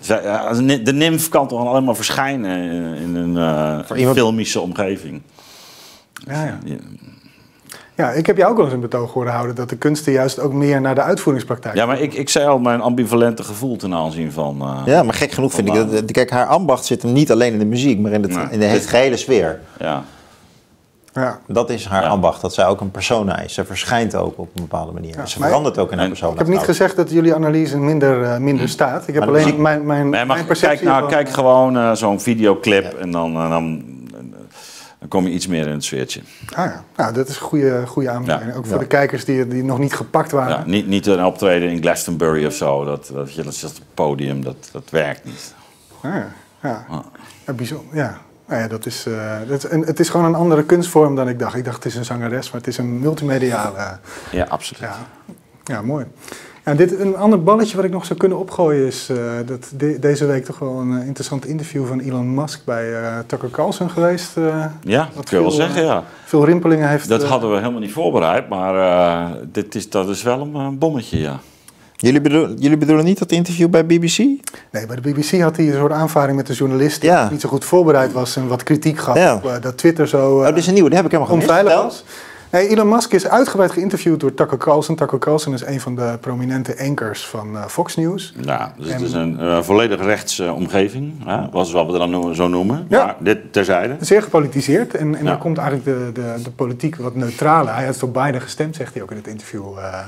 Zij, ja, de nimf kan toch alleen maar verschijnen in, een eh, filmische omgeving. Ja, ja. Ja. ja, ik heb jou ook wel eens een betoog horen houden dat de kunsten juist ook meer naar de uitvoeringspraktijk. Ja, maar ik, ik zei al mijn ambivalente gevoel ten aanzien van... eh, Ja, maar gek genoeg vind ik dat. Kijk, haar ambacht zit hem niet alleen in de muziek, maar in, het, Nee. in de hele gehele sfeer. ja. Ja. Dat is haar Ja. ambacht, dat zij ook een persona is. Ze verschijnt ook op een bepaalde manier. Ja, ze verandert ook in haar persona. Ik heb niet trouwens. gezegd dat jullie analyse minder, eh, minder staat. Ik heb Maar alleen muziek- mijn, mijn, Nee, maar mijn perceptie. kijk, nou, van- kijk gewoon eh, zo'n videoclip en dan, dan, dan kom je iets meer in het sfeertje. Ah, ja. nou, dat is een goede, goede aanbeveling. Ja. Ook voor Ja. de kijkers die, die nog niet gepakt waren. Ja, niet, niet een optreden in Glastonbury of zo. Dat, dat, je, dat is het podium, dat, dat werkt niet. Ah, ja. Ja. Ah. Ja, bijzonder. Ja. Nou ja, dat is, eh, dat is een, het is gewoon een andere kunstvorm dan ik dacht. Ik dacht het is een zangeres, maar het is een multimediale. Ja, absoluut. Ja, ja mooi. Ja, dit, een ander balletje wat ik nog zou kunnen opgooien is eh, dat de- deze week toch wel een eh, interessant interview van Elon Musk bij eh, Tucker Carlson geweest. eh, Ja, dat kun je wel zeggen, ja. veel rimpelingen heeft. Dat hadden we helemaal niet voorbereid, maar eh, dit is, dat is wel een, bommetje, ja. Jullie, bedoelen, jullie bedoelen niet dat interview bij BBC? Nee, bij de BBC had hij een soort aanvaring met de journalist die Ja. niet zo goed voorbereid was en wat kritiek gaf Ja. op eh, dat Twitter zo. Oh, dit is een nieuwe, die heb ik helemaal gemist. onveilig was. Elon Musk is uitgebreid geïnterviewd door Tucker Carlson. Tucker Carlson is een van de prominente anchors van eh, Fox News. Nou, dus het is een eh, volledig rechtse omgeving, hè, was wat we dan noemen- zo noemen. Ja. Maar dit terzijde. Zeer gepolitiseerd en, en Ja. daar komt eigenlijk de, de, de politiek wat neutraler. Hij had voor Biden gestemd, zegt hij ook in het interview. eh,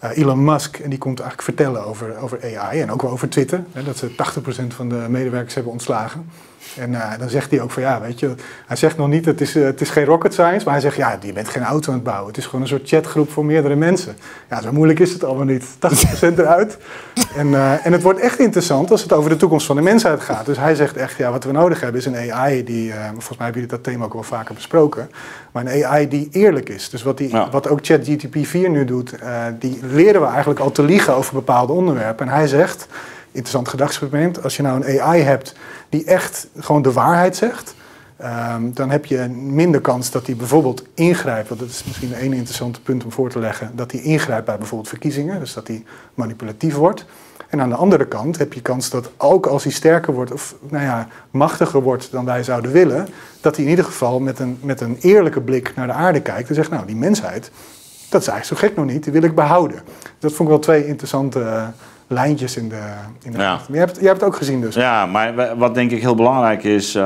eh, Elon Musk, en die komt eigenlijk vertellen over, over AI en ook wel over Twitter. Hè, dat ze 80% van de medewerkers hebben ontslagen. En eh, dan zegt hij ook van ja, weet je, hij zegt nog niet, het is, eh, het is geen rocket science, maar hij zegt ja, je bent geen auto aan het bouwen. Het is gewoon een soort chatgroep voor meerdere mensen. Ja, zo moeilijk is het allemaal niet. 80% eruit. En, eh, en het wordt echt interessant als het over de toekomst van de mensheid gaat. Dus hij zegt echt, ja, wat we nodig hebben is een AI die, volgens mij hebben jullie dat thema ook wel vaker besproken, maar een AI die eerlijk is. Dus wat, die, Ja. wat ook ChatGTP 4 nu doet, die leren we eigenlijk al te liegen over bepaalde onderwerpen. En hij zegt, interessant gedachtsexperiment, als je nou een AI hebt die echt gewoon de waarheid zegt, ehm, dan heb je minder kans dat hij bijvoorbeeld ingrijpt. Want dat is misschien een interessante punt om voor te leggen. Dat hij ingrijpt bij bijvoorbeeld verkiezingen. Dus dat hij manipulatief wordt. En aan de andere kant heb je kans dat ook als hij sterker wordt of nou ja, machtiger wordt dan wij zouden willen, dat hij in ieder geval met een, met een eerlijke blik naar de aarde kijkt en zegt, nou die mensheid, dat is eigenlijk zo gek nog niet, die wil ik behouden. Dat vond ik wel twee interessante lijntjes in de, in de Ja. Maar jij hebt, jij hebt het ook gezien dus. Ja, maar wa- wat denk ik heel belangrijk is, eh,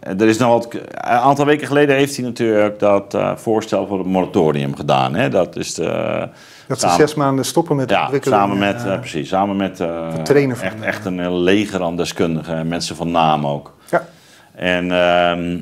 er is nou wat, een aantal weken geleden heeft hij natuurlijk dat eh, voorstel voor het moratorium gedaan. Hè? Dat is de, Dat ze zes maanden stoppen met de ja, ontwikkeling. samen met, eh, precies, samen met trainen van, echt, echt een leger aan deskundigen en mensen van naam ook. ja. En ehm, eh,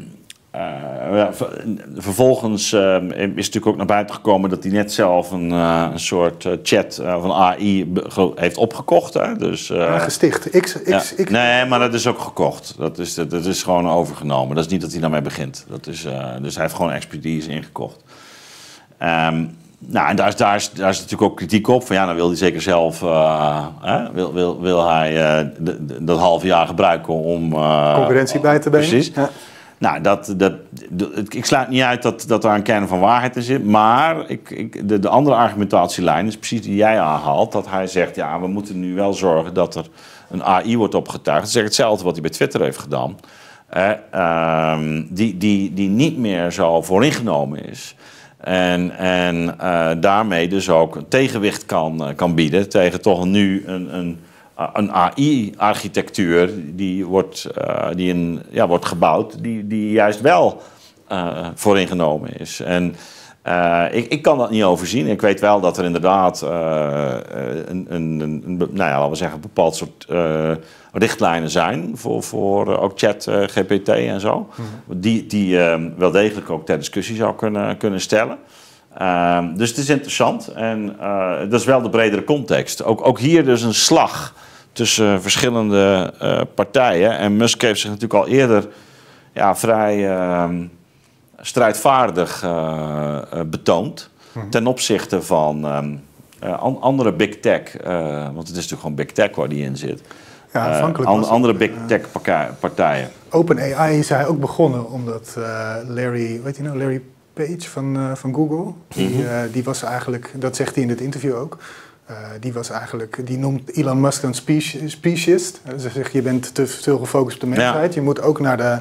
ja, ver- vervolgens ehm, is natuurlijk ook naar buiten gekomen dat hij net zelf een, eh, een soort eh, chat eh, van AI heeft opgekocht. Hè? Dus, eh, Ja, gesticht. X, X, ja. X, Nee, maar dat is ook gekocht. Dat is, dat, dat is gewoon overgenomen. Dat is niet dat hij daarmee begint. Dat is, eh, dus hij heeft gewoon expertise ingekocht. Ehm, nou, en daar is, daar, is, daar is natuurlijk ook kritiek op. Van ja, dan wil hij zeker zelf... eh, hè, wil, wil, wil hij eh, dat half jaar gebruiken om... eh, concurrentie bij te benen. Precies. Ja. Nou, dat, dat, ik sluit niet uit dat, dat daar een kern van waarheid in zit. Maar ik, ik, de, de andere argumentatielijn is precies die jij aanhaalt. Dat hij zegt, ja, we moeten nu wel zorgen dat er een AI wordt opgetuigd. Dat is hetzelfde wat hij bij Twitter heeft gedaan. Eh, die, die, die niet meer zo vooringenomen is. En, en uh, daarmee dus ook een tegenwicht kan, kan bieden tegen toch nu een, een een AI-architectuur die, wordt, uh, die in, ja, wordt gebouwd, die, die juist wel uh, vooringenomen is. En uh, ik, ik kan dat niet overzien. Ik weet wel dat er inderdaad een, een, een, nou ja, laten we zeggen, een bepaald soort richtlijnen zijn voor, voor ook chat, GPT en zo. Mhm. Die, die wel degelijk ook ter discussie zou kunnen, kunnen stellen. dus het is interessant en dat is wel de bredere context. Ook, ook hier dus een slag tussen verschillende uh, partijen. En Musk heeft zich natuurlijk al eerder ja, vrij uh, strijdvaardig uh, betoond. Mhm. Ten opzichte van ehm, andere big tech. want het is natuurlijk gewoon big tech waar die in zit. Ja, an, andere big tech partijen. OpenAI is hij ook begonnen omdat Larry, weet je nou, Larry Page van, van Google, die, mhm. die was eigenlijk, dat zegt hij in het interview ook, uh, die, was eigenlijk, die noemt Elon Musk een speciest. Uh, ze zegt, je bent te veel gefocust op de mensheid. Je moet ook naar de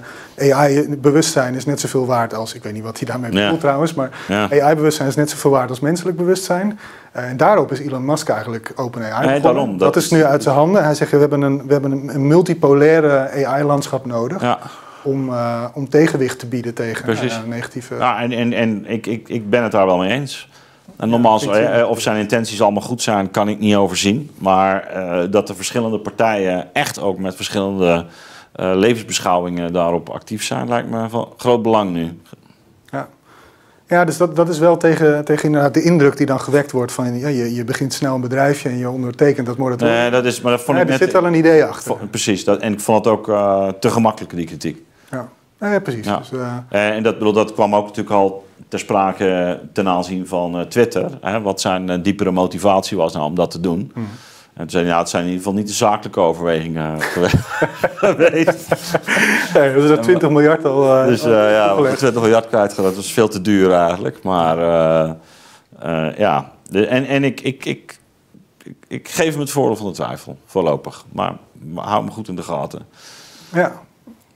AI-bewustzijn is net zoveel waard als... Ik weet niet wat hij daarmee bedoelt trouwens, maar AI-bewustzijn is net zoveel waard als menselijk bewustzijn. Uh, en daarop is Elon Musk eigenlijk OpenAI nee, daarom, dat, is nu uit zijn handen. Hij zegt, we hebben een, we hebben een, multipolaire AI-landschap nodig. Om, om tegenwicht te bieden tegen negatieve... Ja, en, en, en ik, ik, ik ben het daar wel mee eens. En normaal, ja, of zijn intenties allemaal goed zijn, kan ik niet overzien. Maar uh, dat de verschillende partijen echt ook met verschillende uh, levensbeschouwingen daarop actief zijn, lijkt me van groot belang nu. Ja, ja dus dat, dat is wel tegen, tegen inderdaad de indruk die dan gewekt wordt van ja, je, je begint snel een bedrijfje en je ondertekent dat moratorium. Nee, dat is, maar dat vond ja, ik er zit wel een idee achter. precies, dat, en ik vond het ook uh, te gemakkelijk, die kritiek. Ja, ja precies. Ja. Dus, en dat, bedoel, dat kwam ook natuurlijk al ter sprake ten aanzien van uh, Twitter. Hè, wat zijn uh, diepere motivatie was nou om dat te doen. Mm. En toen zei ja, het zijn in ieder geval niet de zakelijke overwegingen geweest. (laughs) nee, is dat 20 miljard al. Uh, dus ja, 20 miljard kwijtgeraakt. Dat was veel te duur eigenlijk. Maar ja, de, en, en ik, ik, ik, ik, ik, geef hem het voordeel van de twijfel, voorlopig. Maar, maar hou me goed in de gaten. Ja.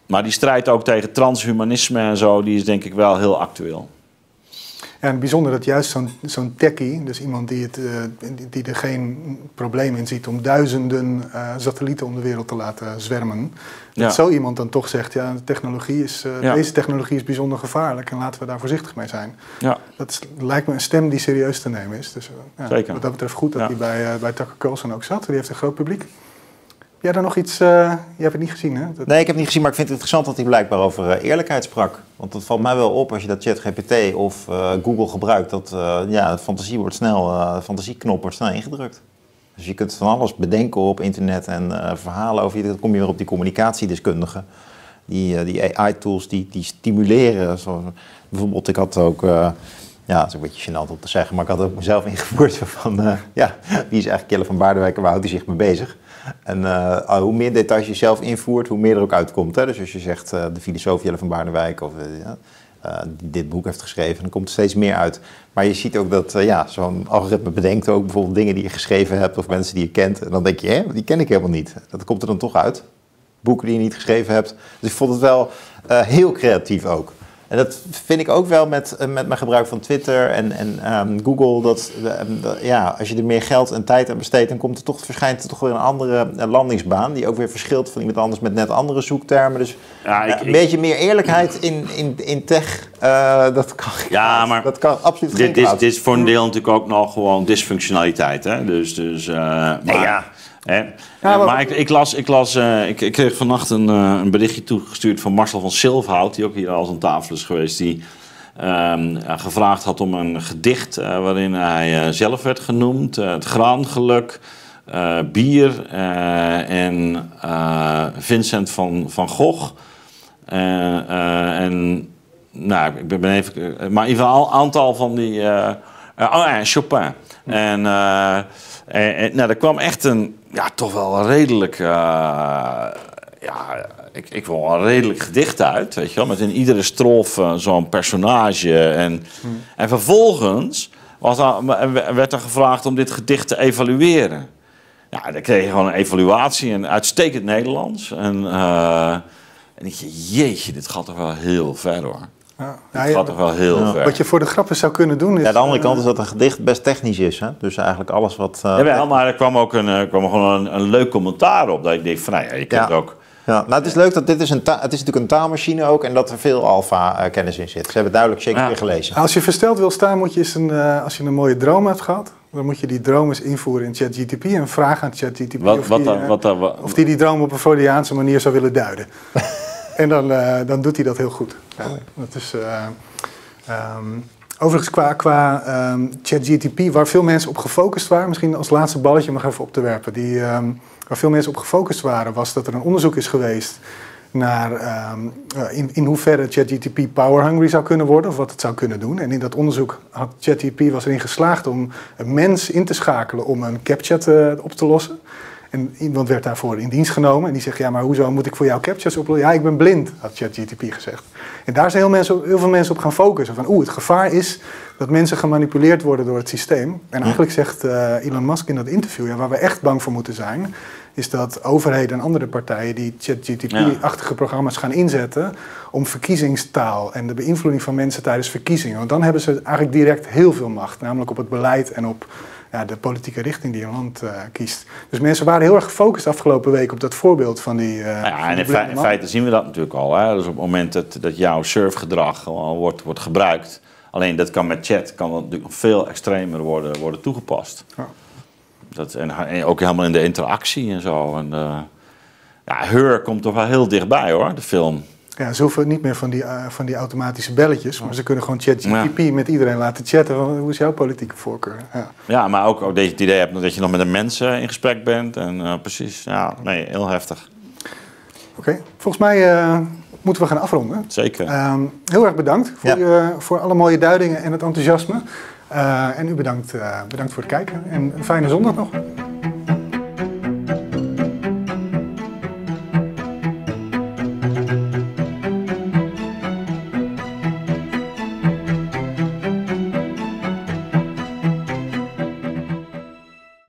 Maar die strijd ook tegen transhumanisme en zo, die is denk ik wel heel actueel. Ja, en bijzonder dat juist zo'n zo'n techie, dus iemand die, het, uh, die er geen probleem in ziet om duizenden uh, satellieten om de wereld te laten zwermen, dat zo iemand dan toch zegt, ja, de technologie is, uh, deze technologie is bijzonder gevaarlijk en laten we daar voorzichtig mee zijn. Ja. Dat is, lijkt me een stem die serieus te nemen is. Dus ja, Zeker. wat dat betreft goed dat hij bij, bij Tucker Carlson ook zat. Die heeft een groot publiek jij daar nog iets... Uh, je hebt het niet gezien, hè? Nee, ik heb het niet gezien, maar ik vind het interessant dat hij blijkbaar over uh, eerlijkheid sprak. Want dat valt mij wel op als je dat ChatGPT of uh, Google gebruikt. Dat ja, fantasie wordt snel, fantasieknop wordt snel ingedrukt. Dus je kunt van alles bedenken op internet en verhalen over je. Dan kom je weer op die communicatiedeskundigen. Die, die AI-tools die, die stimuleren. Zo, bijvoorbeeld, ik had ook... Ja, dat is een beetje gênant om te zeggen, maar ik had ook mezelf (laughs) ingevoerd van, ja, wie is eigenlijk Kille van Baardenwijk en waar houdt hij zich mee bezig? En uh, hoe meer details je zelf invoert, hoe meer er ook uitkomt. Hè? Dus als je zegt uh, de filosoof Jelle van Baardenwijk of uh, die dit boek heeft geschreven, dan komt er steeds meer uit. Maar je ziet ook dat ja, zo'n algoritme bedenkt ook bijvoorbeeld dingen die je geschreven hebt of mensen die je kent. En dan denk je, hè, die ken ik helemaal niet. Dat komt er dan toch uit. Boeken die je niet geschreven hebt. Dus ik vond het wel heel creatief ook. En dat vind ik ook wel met, eh, met mijn gebruik van Twitter en, en um, Google. Dat, uh, ja, als je er meer geld en tijd aan besteedt, dan komt er toch, verschijnt er toch weer een andere uh, landingsbaan. Die ook weer verschilt van iemand anders met net andere zoektermen. Dus ja, ik, een beetje meer eerlijkheid in, in, in tech, dat kan Ja, maar dat kan absoluut dit, is, dit is voor een deel natuurlijk ook nog gewoon dysfunctionaliteit. Hè? Dus, dus, maar, nee, ja. Hè? maar, ik, ik, las, ik, las uh, ik, ik, kreeg vannacht een, uh, een, berichtje toegestuurd van Marcel van Silverhout, die ook hier al aan tafel is geweest, die um, gevraagd had om een gedicht waarin hij zelf werd genoemd, het graangeluk, bier en Vincent van, van Gogh. en nou, ik ben even, maar in ieder geval een aantal van die, oh ja, Chopin. En en, en, nou, er kwam echt een, ja, toch wel redelijk, uh, ja, ik, ik wil een redelijk gedicht uit, weet je wel. Met in iedere strofe zo'n personage. En, en vervolgens was er, werd er gevraagd om dit gedicht te evalueren. Ja, dan kreeg je gewoon een evaluatie, een uitstekend Nederlands. En, uh, en ik je, jeetje, dit gaat toch wel heel ver hoor. Ja, ja, gaat toch wel heel ver. Wat je voor de grappen zou kunnen doen is... Ja, de andere kant is dat een gedicht best technisch is. Hè? Dus eigenlijk alles wat... Uh, ja, maar er kwam ook een, kwam gewoon een, een, leuk commentaar op. Dat ik denk van, nou ja, je kunt ook... Ja, nou, het is leuk dat dit is een het is natuurlijk een taalmachine ook en dat er veel alfa-kennis in zit. Ze hebben duidelijk Shakespeare gelezen. Als je versteld wil staan, moet je eens een, uh, als je een mooie droom hebt gehad, dan moet je die droom eens invoeren in ChatGTP en vragen aan ChatGTP of, die, dan, wat dan, wat, of die die droom op een Freudiaanse manier zou willen duiden. (laughs) en dan, uh, dan doet hij dat heel goed. Ja, dat is, uh, um, overigens, qua, qua um, ChatGTP, waar veel mensen op gefocust waren, misschien als laatste balletje om nog even op te werpen. Die, um, waar veel mensen op gefocust waren, was dat er een onderzoek is geweest naar um, in, in hoeverre ChatGTP power hungry zou kunnen worden of wat het zou kunnen doen. En in dat onderzoek had ChatGPT was erin geslaagd om een mens in te schakelen om een captcha uh, op te lossen. En iemand werd daarvoor in dienst genomen en die zegt, ja, maar hoezo moet ik voor jou captchas oplossen? Ja, ik ben blind, had ChatGTP gezegd. En daar zijn heel, mensen, heel veel mensen op gaan focussen. Van, oeh, het gevaar is dat mensen gemanipuleerd worden door het systeem. En eigenlijk zegt uh, Elon Musk in dat interview, ja, waar we echt bang voor moeten zijn, is dat overheden en andere partijen die ChatGTP-achtige programma's gaan inzetten om verkiezingstaal en de beïnvloeding van mensen tijdens verkiezingen. Want dan hebben ze eigenlijk direct heel veel macht, namelijk op het beleid en op ja, de politieke richting die een land uh, kiest. Dus mensen waren heel erg gefocust afgelopen week op dat voorbeeld van die. Uh, ja, en in, fe in, feite zien we dat natuurlijk al. Hè? Dus op het moment dat, dat jouw surfgedrag wordt, wordt gebruikt. Alleen dat kan met chat kan dat natuurlijk nog veel extremer worden, worden toegepast. Ja. Dat, en, ook helemaal in de interactie en zo. En, uh, ja, Heur komt toch wel heel dichtbij hoor, de film. Ja, ze hoeven niet meer van die, uh, van die automatische belletjes, maar ze kunnen gewoon ChatGPT ja. met iedereen laten chatten. Van, hoe is jouw politieke voorkeur? Ja, ja maar ook, ook dat je het idee hebt dat je nog met een mens in gesprek bent. En uh, precies, ja, nee, heel heftig. Oké, okay. volgens mij uh, moeten we gaan afronden. Zeker. Um, heel erg bedankt voor, ja. voor alle mooie duidingen en het enthousiasme. en u bedankt, bedankt voor het kijken en een fijne zondag nog.